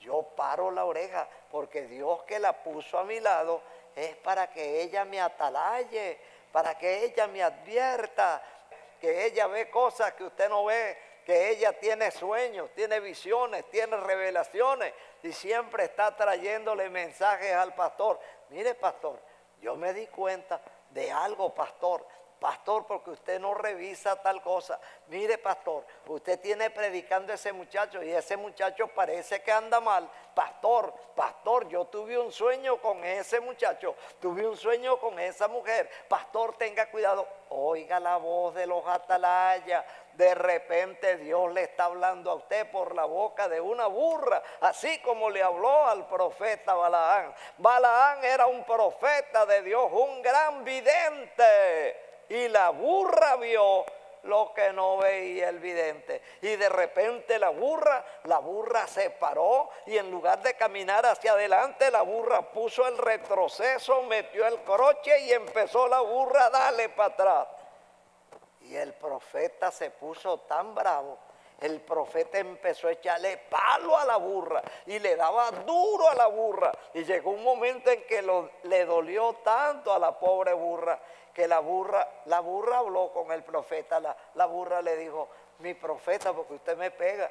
Yo paro la oreja porque Dios que la puso a mi lado es para que ella me atalaye, para que ella me advierta, que ella ve cosas que usted no ve, que ella tiene sueños, tiene visiones, tiene revelaciones y siempre está trayéndole mensajes al pastor. Mire, pastor, yo me di cuenta de algo, pastor. Pastor, porque usted no revisa tal cosa. Mire, pastor, usted tiene predicando a ese muchacho y ese muchacho parece que anda mal. Pastor, pastor, yo tuve un sueño con ese muchacho, tuve un sueño con esa mujer. Pastor, tenga cuidado. Oiga la voz de los atalayas. De repente Dios le está hablando a usted por la boca de una burra, así como le habló al profeta Balaán. Balaán era un profeta de Dios, un gran vidente y la burra vio lo que no veía el vidente. Y de repente la burra, la burra se paró y en lugar de caminar hacia adelante, la burra puso el retroceso, metió el croche y empezó la burra a darle para atrás. Y el profeta se puso tan bravo. El profeta empezó a echarle palo a la burra y le daba duro a la burra. Y llegó un momento en que le dolió tanto a la pobre burra que la burra, la burra habló con el profeta, la, burra le dijo, mi profeta, porque usted me pega.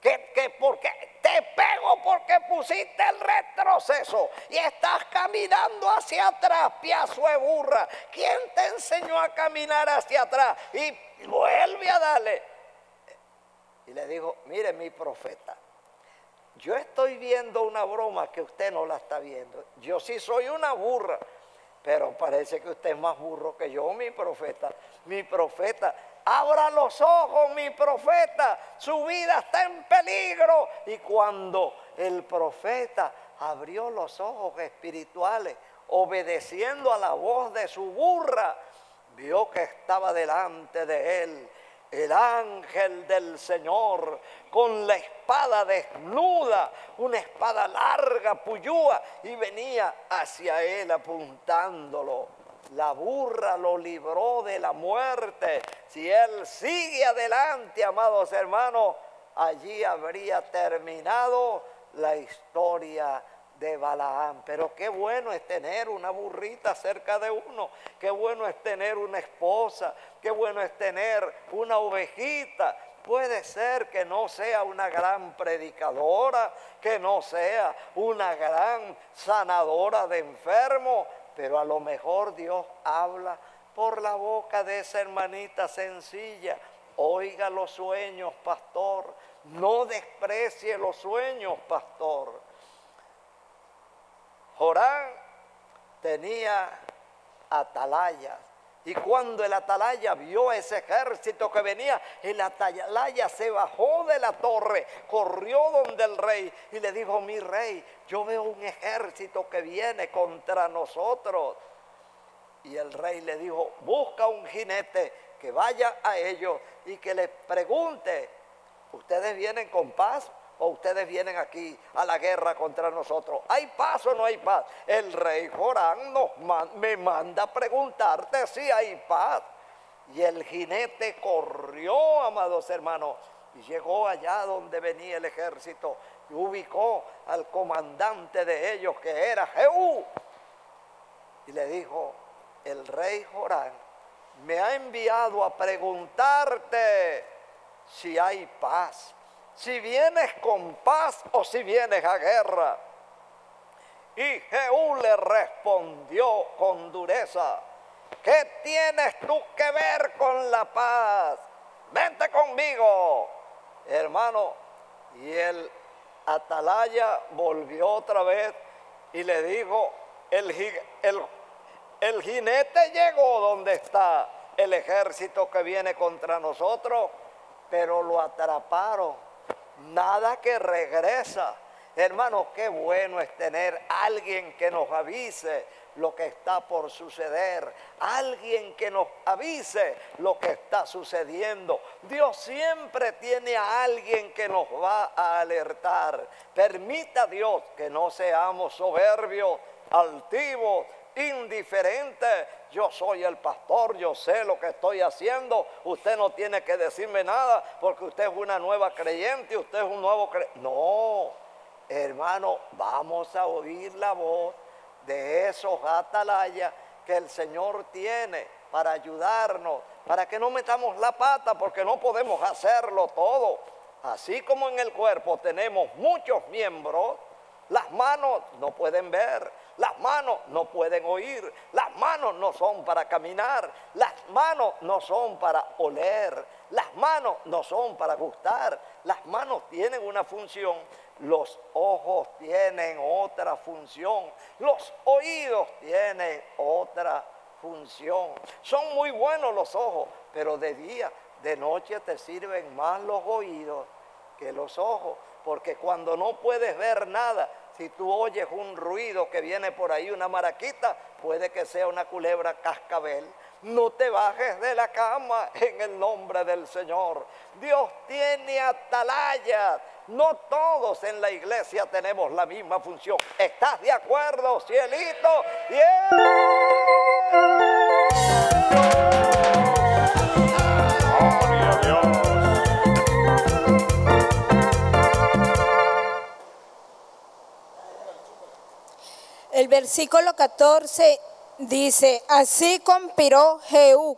¿Qué, qué, por qué? Te pego porque pusiste el retroceso y estás caminando hacia atrás, piazo de burra. ¿Quién te enseñó a caminar hacia atrás? Y vuelve a darle. Y le dijo, mire mi profeta, yo estoy viendo una broma que usted no la está viendo. Yo sí soy una burra. Pero parece que usted es más burro que yo, mi profeta. Mi profeta, abra los ojos, mi profeta. Su vida está en peligro. Y cuando el profeta abrió los ojos espirituales, obedeciendo a la voz de su burra, vio que estaba delante de él el ángel del Señor con la espada desnuda, una espada larga, puyúa, y venía hacia él apuntándolo. La burra lo libró de la muerte. Si él sigue adelante, amados hermanos, allí habría terminado la historia de Balaam. Pero qué bueno es tener una burrita cerca de uno, qué bueno es tener una esposa, qué bueno es tener una ovejita. Puede ser que no sea una gran predicadora, que no sea una gran sanadora de enfermos, pero a lo mejor Dios habla por la boca de esa hermanita sencilla. Oiga los sueños, pastor. No desprecie los sueños, pastor. Jorán tenía atalayas. Y cuando el atalaya vio ese ejército que venía, el atalaya se bajó de la torre, corrió donde el rey y le dijo, mi rey, yo veo un ejército que viene contra nosotros. Y el rey le dijo, busca un jinete que vaya a ellos y que les pregunte, ¿ustedes vienen con paz o ustedes vienen aquí a la guerra contra nosotros. ¿Hay paz o no hay paz? El rey Jorán me manda a preguntarte si hay paz. Y el jinete corrió, amados hermanos, y llegó allá donde venía el ejército y ubicó al comandante de ellos que era Jehú. Y le dijo, el rey Jorán me ha enviado a preguntarte si hay paz si vienes con paz o si vienes a guerra. Y Jehú le respondió con dureza, ¿qué tienes tú que ver con la paz? Vente conmigo, hermano. Y el atalaya volvió otra vez y le dijo, el, el, jinete llegó donde está el ejército que viene contra nosotros, pero lo atraparon nada que regresa. Hermano, qué bueno es tener alguien que nos avise lo que está por suceder, alguien que nos avise lo que está sucediendo. Dios siempre tiene a alguien que nos va a alertar. Permita Dios que no seamos soberbios, altivos, indiferentes. Yo soy el pastor, yo sé lo que estoy haciendo. Usted no tiene que decirme nada porque usted es una nueva creyente, usted es un nuevo creyente. No, hermano, vamos a oír la voz de esos atalayas que el Señor tiene para ayudarnos, para que no metamos la pata, porque no podemos hacerlo todo. Así como en el cuerpo tenemos muchos miembros, las manos no pueden ver, las manos no pueden oír, las manos no son para caminar, las manos no son para oler, las manos no son para gustar, las manos tienen una función los ojos tienen otra función. Los oídos tienen otra función. Son muy buenos los ojos, pero de día, de noche te sirven más los oídos que los ojos. Porque cuando no puedes ver nada, si tú oyes un ruido que viene por ahí, una maraquita, puede que sea una culebra cascabel. No te bajes de la cama en el nombre del Señor. Dios tiene atalayas no todos en la iglesia tenemos la misma función. ¿Estás de acuerdo, cielito? El versículo 14 dice, así conspiró Jehú,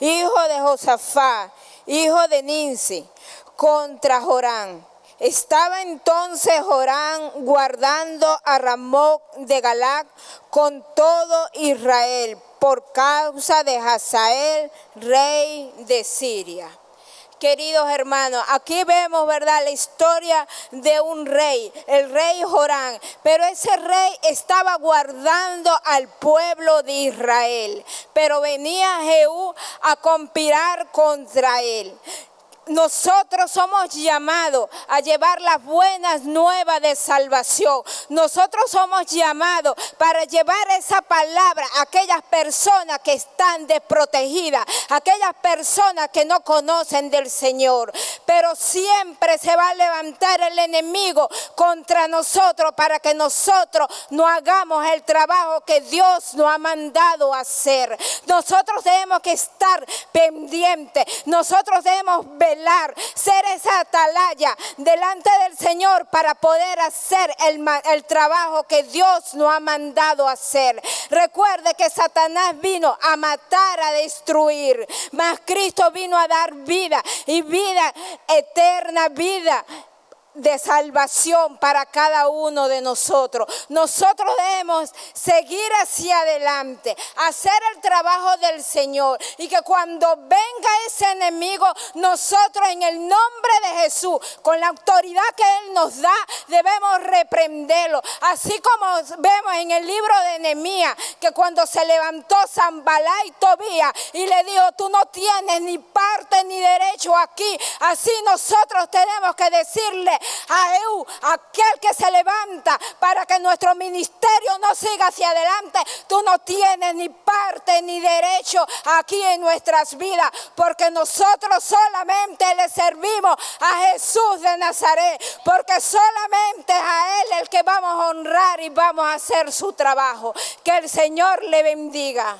hijo de Josafá, hijo de Ninsi, contra Jorán estaba entonces Jorán guardando a Ramón de Galac con todo Israel por causa de Hazael, rey de Siria. Queridos hermanos, aquí vemos, ¿verdad?, la historia de un rey, el rey Jorán. Pero ese rey estaba guardando al pueblo de Israel. Pero venía Jehú a conspirar contra él nosotros somos llamados a llevar las buenas nuevas de salvación. Nosotros somos llamados para llevar esa palabra a aquellas personas que están desprotegidas, aquellas personas que no conocen del Señor. Pero siempre se va a levantar el enemigo contra nosotros para que nosotros no hagamos el trabajo que Dios nos ha mandado hacer. Nosotros tenemos que estar pendientes. Nosotros debemos ser esa atalaya delante del Señor para poder hacer el, el trabajo que Dios nos ha mandado hacer. Recuerde que Satanás vino a matar, a destruir, mas Cristo vino a dar vida y vida eterna, vida de salvación para cada uno de nosotros. Nosotros debemos seguir hacia adelante, hacer el trabajo del Señor y que cuando venga ese enemigo, nosotros en el nombre de Jesús, con la autoridad que Él nos da, debemos reprenderlo. Así como vemos en el libro de Nehemías, que cuando se levantó Zambalá y Tobía y le dijo, tú no tienes ni parte ni derecho aquí, así nosotros tenemos que decirle a EU, aquel que se levanta para que nuestro ministerio no siga hacia adelante. Tú no tienes ni parte ni derecho aquí en nuestras vidas, porque nosotros solamente le servimos a Jesús de Nazaret, porque solamente a Él el que vamos a honrar y vamos a hacer su trabajo. Que el Señor le bendiga.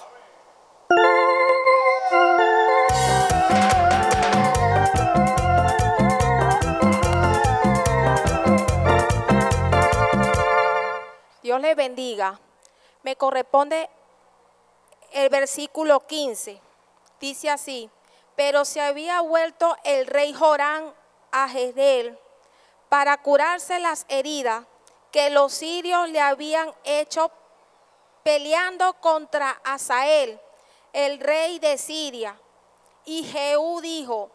Dios le bendiga. Me corresponde el versículo 15. Dice así, pero se había vuelto el rey Jorán a Jezreel para curarse las heridas que los sirios le habían hecho peleando contra Asael, el rey de Siria. Y Jehú dijo,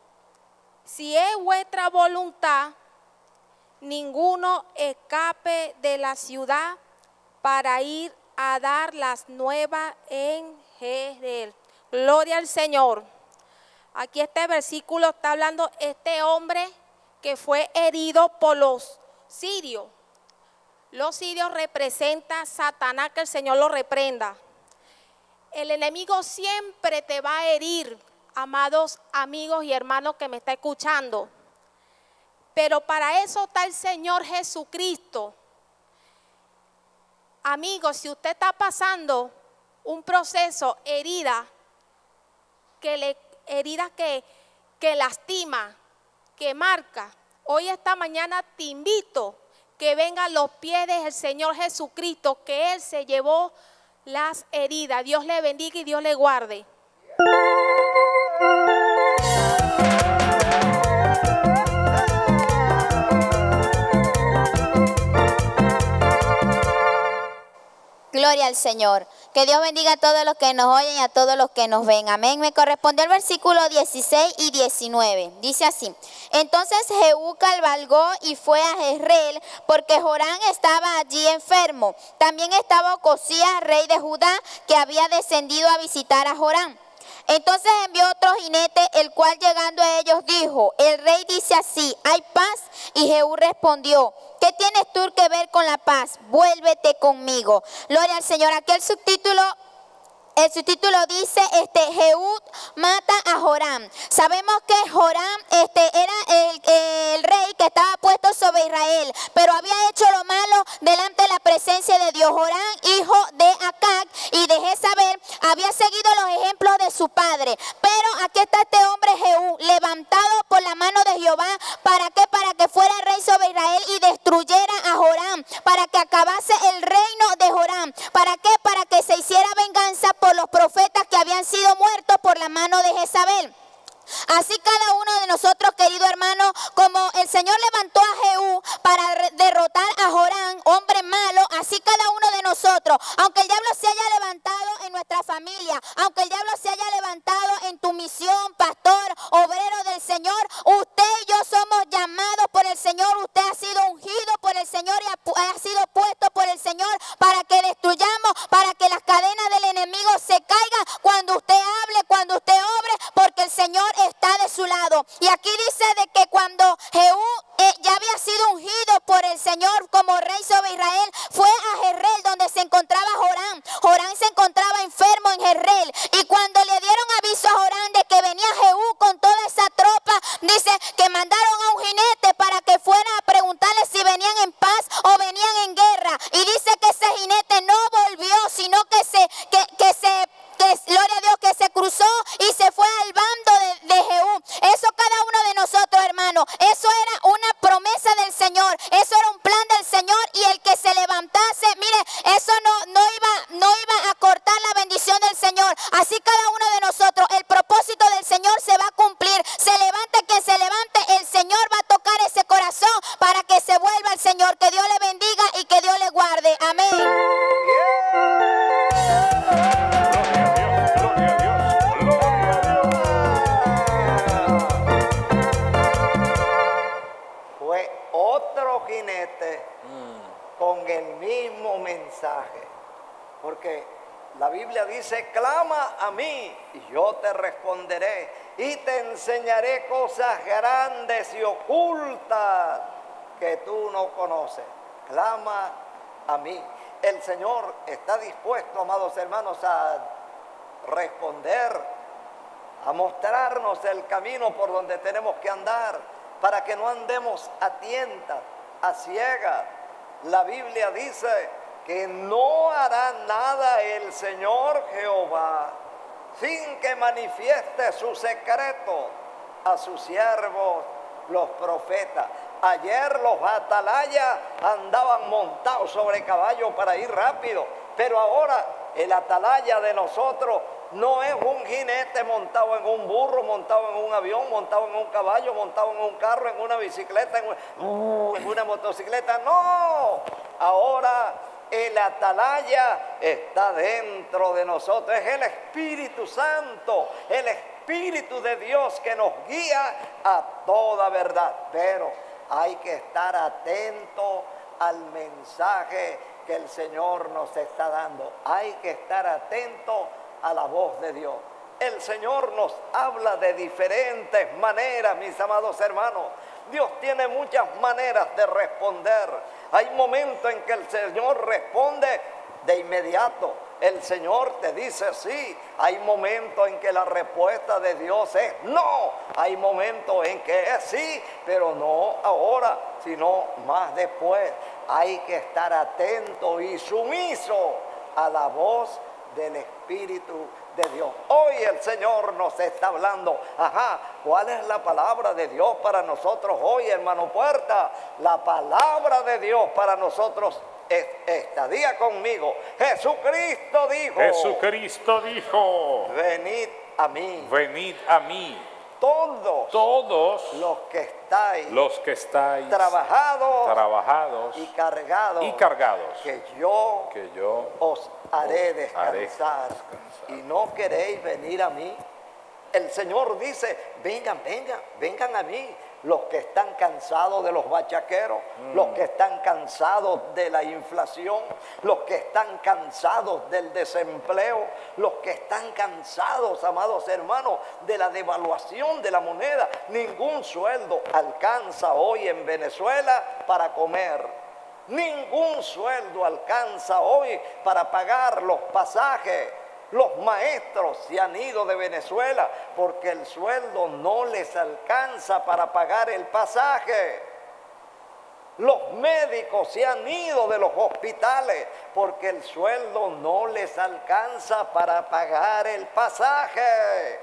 si es vuestra voluntad, ninguno escape de la ciudad para ir a dar las nuevas en Jezreel. Gloria al Señor. Aquí este versículo está hablando este hombre que fue herido por los sirios. Los sirios representan Satanás, que el Señor lo reprenda. El enemigo siempre te va a herir, amados amigos y hermanos que me está escuchando. Pero para eso está el Señor Jesucristo. Amigos, si usted está pasando un proceso, herida, que le, herida que, que lastima, que marca, hoy esta mañana te invito que venga a los pies del Señor Jesucristo, que Él se llevó las heridas. Dios le bendiga y Dios le guarde. Gloria al Señor. Que Dios bendiga a todos los que nos oyen y a todos los que nos ven. Amén. Me corresponde el versículo 16 y 19. Dice así. Entonces Jehú cabalgó y fue a Jezreel porque Jorán estaba allí enfermo. También estaba Ocosías, rey de Judá, que había descendido a visitar a Jorán. Entonces envió otro jinete, el cual llegando a ellos dijo, el rey dice así, ¿hay paz? Y Jehú respondió, ¿qué tienes tú que ver con la paz? Vuélvete conmigo. Gloria al Señor. Aquel subtítulo el subtítulo dice, este, Jehú mata a Joram. Sabemos que Joram este, era el, rey que estaba puesto sobre Israel, pero había hecho lo malo delante de la presencia de Dios. Joram, hijo de Acab y de Jezabel, había seguido los ejemplos de su padre. Pero aquí está este hombre Jehú, levantado por la mano de Jehová. ¿Para qué? Para que fuera rey sobre Israel y destruyera a Joram. Para que acabase el reino de Joram. ¿Para qué? Para que se hiciera venganza por los profetas que habían sido muertos por la mano de Jezabel. Así cada uno de nosotros, querido hermano, como el Señor levantó a Jehú para derrotar a Jorán, hombre malo, así cada uno de nosotros, aunque el diablo se haya levantado en nuestra familia, aunque el diablo se haya levantado en tu misión, pastor, obrero del Señor, usted y yo somos llamados por el Señor, usted ha sido ungido por el Señor y ha, ha sido puesto por el Señor para que destruyamos, para que las cadenas del enemigo se caigan cuando usted hable, cuando Y aquí dice de que cuando Jehú eh, ya había sido ungido por el Señor como rey sobre Israel, fue a Jezreel donde se encontraba Jorán. Jorán no conoces. Clama a mí. El Señor está dispuesto, amados hermanos, a responder, a mostrarnos el camino por donde tenemos que andar, para que no andemos a tientas, a ciegas. La Biblia dice que no hará nada el Señor Jehová sin que manifieste su secreto a sus siervos, los profetas. Ayer los atalayas andaban montados sobre caballo para ir rápido, pero ahora el atalaya de nosotros no es un jinete montado en un burro, montado en un avión, montado en un caballo, montado en un carro, en una bicicleta, en, un- en una motocicleta. No, ahora el atalaya está dentro de nosotros. Es el Espíritu Santo, el Espíritu de Dios que nos guía a toda verdad. Pero hay que estar atento al mensaje que el Señor nos está dando. Hay que estar atento a la voz de Dios. El Señor nos habla de diferentes maneras, mis amados hermanos. Dios tiene muchas maneras de responder. Hay momentos en que el Señor responde de inmediato. El Señor te dice sí. Hay momentos en que la respuesta de Dios es no. Hay momentos en que es sí, pero no ahora, sino más después. Hay que estar atento y sumiso a la voz del Espíritu de Dios. Hoy el Señor nos está hablando. Ajá, ¿cuál es la palabra de Dios para nosotros hoy, hermano Puerta? La palabra de Dios para nosotros es esta. Diga conmigo, Jesucristo dijo, Jesucristo dijo, venid a mí, venid a mí todos todos los que estáis los que estáis trabajados trabajados y cargados, y cargados, que yo que yo os haré haré descansar. Y no queréis venir a mí. El Señor dice, vengan, vengan, vengan a mí. Los que están cansados de los bachaqueros, los que están cansados de la inflación, los que están cansados del desempleo, los que están cansados, amados hermanos, de la devaluación de la moneda. Ningún sueldo alcanza hoy en Venezuela para comer. Ningún sueldo alcanza hoy para pagar los pasajes. Los maestros se han ido de Venezuela porque el sueldo no les alcanza para pagar el pasaje. Los médicos se han ido de los hospitales porque el sueldo no les alcanza para pagar el pasaje.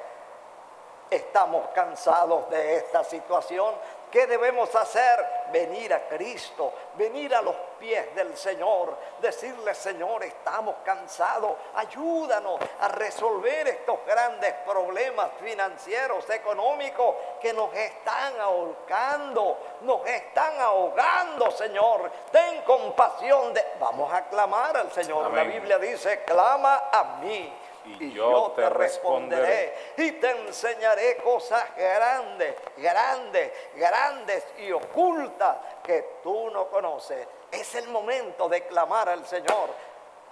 Estamos cansados de esta situación. ¿Qué debemos hacer? Venir a Cristo, venir a los pies del Señor, decirle, Señor, estamos cansados, ayúdanos a resolver estos grandes problemas financieros, económicos que nos están ahorcando, nos están ahogando, Señor. Ten compasión de... Vamos a clamar al Señor. La. Biblia dice, clama a mí Y yo te responderé. y te enseñaré cosas grandes, grandes, grandes y ocultas que tú no conoces. Es el momento de clamar al Señor.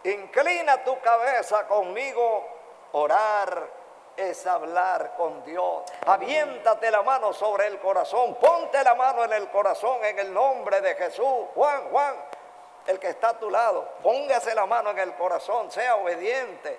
Inclina tu cabeza conmigo, orar es hablar con Dios. Aviéntate la mano sobre el corazón, ponte la mano en el corazón en el nombre de Jesús. Juan, Juan, el que está a tu lado, póngase la mano en el corazón, sea obediente.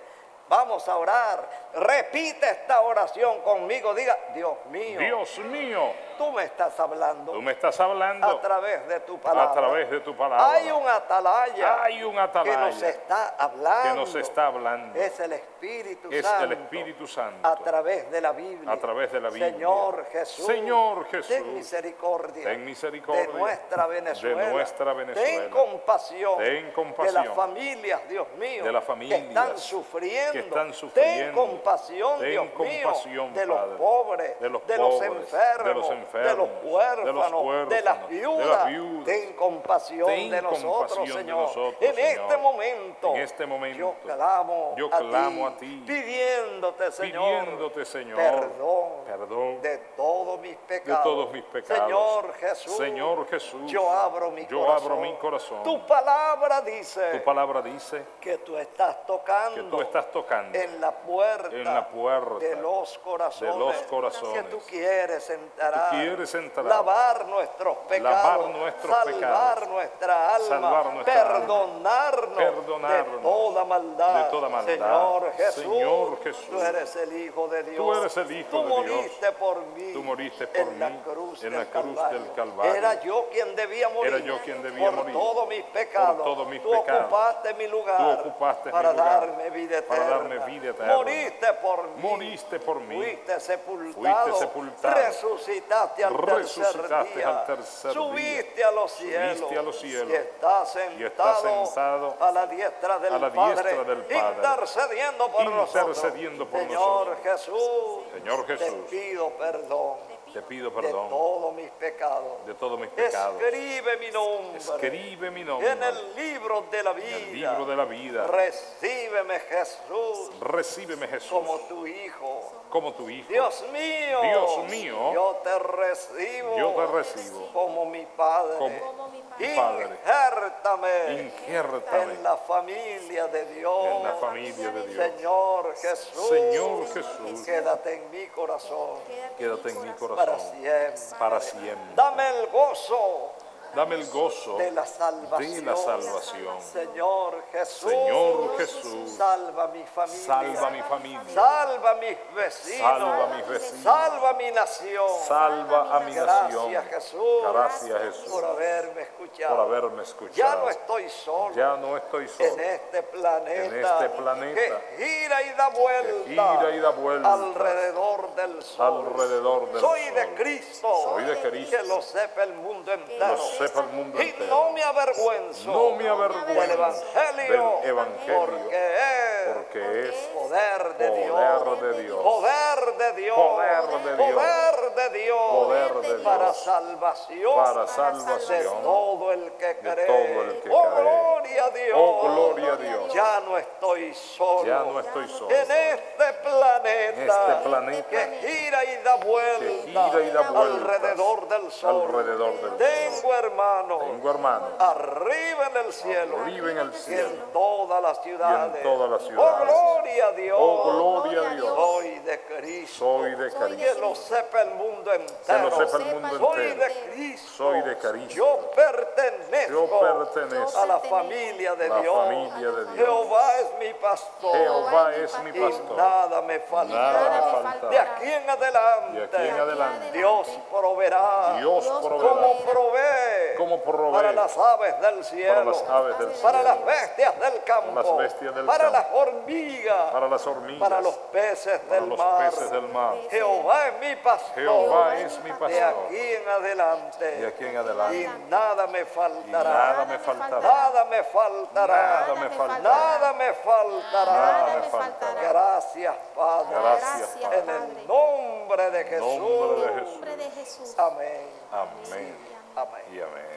Vamos a orar. Repite esta oración conmigo. Diga, Dios mío, Dios mío, tú me estás hablando tú me estás hablando a través de tu palabra. a través de tu palabra. Hay un atalaya, Hay un que atalaya nos está hablando. que nos está hablando. Es el Espíritu Es Santo. el Espíritu Santo. A través de la Biblia. A través de la Biblia. Señor Jesús. Señor Jesús. Ten misericordia. Ten misericordia De nuestra Venezuela. de nuestra Venezuela. Ten compasión. Ten compasión De las familias, Dios mío. de las Que familias están sufriendo. Que están Ten sufriendo. compasión, Ten Dios mío. compasión, De los Padre. pobres. De los enfermos. de los enfermos, De los huérfanos. de los huérfanos, De las viudas. las viudas. Ten compasión Ten de nosotros, compasión de Señor. nosotros, en Señor. este momento. En este momento, Yo clamo, yo a, ti, a ti, Pidiéndote, Señor. pidiéndote, Señor, Perdón. perdón de todos mis pecados. todos mis pecados. Señor Jesús. Señor Jesús, Yo abro mi yo corazón. abro mi corazón. Tu palabra dice Tu palabra dice que tú estás tocando. que tú estás tocando en la puerta, en la puerta de los corazones, de los corazones. que tú quieres entrar, Que tú quieres entrar. lavar nuestros pecados, Lavar nuestros salvar pecados. nuestra alma, Salvar nuestra perdonarnos, Perdonarnos de toda maldad, de toda maldad. Señor Jesús, Señor Jesús. tú eres el Hijo de Dios, Tú eres el Hijo Tú de Dios. moriste por mí, Tú moriste por en la cruz, en del, cruz Calvario. del Calvario. era yo quien debía morir, Era yo quien debía por morir. todos mis pecados, Por todos mis tú pecados. ocupaste mi lugar, Tú ocupaste para mi lugar. darme vida Para eterna, darme vida eterna. moriste por mí, Moriste por mí. Fuiste sepultado, Fuiste sepultado. resucitaste al tercer Resucitaste día, al tercer día. subiste a los cielos, Subiste a los cielos. y estás Y estás sentado, a la diestra del, a la diestra Padre, del Padre. intercediendo por Intercediendo nosotros. por Señor nosotros. Jesús, Señor te Jesús. pido perdón Te pido de perdón todos mis pecados. de todos mis pecados. Escribe mi nombre Escribe mi nombre en el libro de la vida. en el libro de la vida. Recíbeme Jesús Recíbeme Jesús como tu hijo. como tu Hijo. Dios mío, Dios mío, yo te recibo, yo te recibo como mi Padre. como mi Padre. Injértame Injértame en la familia de Dios. en la familia de Dios. Señor Jesús, Señor Jesús, quédate en mi corazón. quédate en mi corazón. Para siempre. para siempre. Dame el gozo Dame el gozo de la salvación. de la salvación. Señor Jesús. Señor Jesús, Salva mi familia. Salva mi familia, Salva mis vecinos. salva mis vecinos, Salva mi nación. salva a mi nación. Gracias Jesús. Gracias Jesús Por haberme escuchado. por haberme Ya no estoy solo. Ya no estoy solo. en este planeta, En este planeta que gira y da vuelta, gira y da vuelta alrededor del sol. alrededor del Soy sol. de Cristo, Soy de Cristo. que lo sepa el mundo entero. Lo sepa el mundo y no me avergüenzo No me del Evangelio, del Evangelio, porque es porque es poder de Dios, poder de Dios, poder de Dios, Poder de Dios, poder de Dios, poder de Dios, para salvación, para de salvación todo el que cree. todo el que oh, cree. gloria a Dios. Oh, gloria a Dios. Ya no estoy solo. Ya no estoy solo. En este planeta. Este planeta que gira y da vuelta. gira y da vueltas alrededor del sol. alrededor del Tengo hermano. Tengo hermano Arriba en el cielo. Arriba en el Y en todas las ciudades. todas las Oh, gloria a Dios. Oh, gloria a Dios. Soy de Cristo. Soy de Que lo sepa el mundo Que entero. lo sepa el mundo Soy entero. de Cristo. Soy de Cristo. Yo pertenezco Yo pertenezco a la familia de la Dios. familia de Dios. Jehová es mi pastor. Jehová es mi Y pastor. nada me falta. Nada me faltará. De aquí en adelante. De aquí en adelante. Dios proveerá. Dios Como proveerá. Provee. Como provee. Para las aves del cielo. las aves del Para cielo. las bestias del campo. Para las bestias del para campo. las hormigas. Para las hormigas. Para los peces para del los mar. peces del mar. Jehová es mi pastor. Jehová es mi De pastor. aquí en adelante. De aquí en Y adelante. nada me Y faltará. nada me faltará. Nada me faltará. Nada me faltará. Nada me faltará. Nada me faltará. Gracias, Padre. Gracias, Padre. En el nombre de Jesús. Nombre de Jesús. nombre de Jesús. Amén. Amén. Amén. Y amén.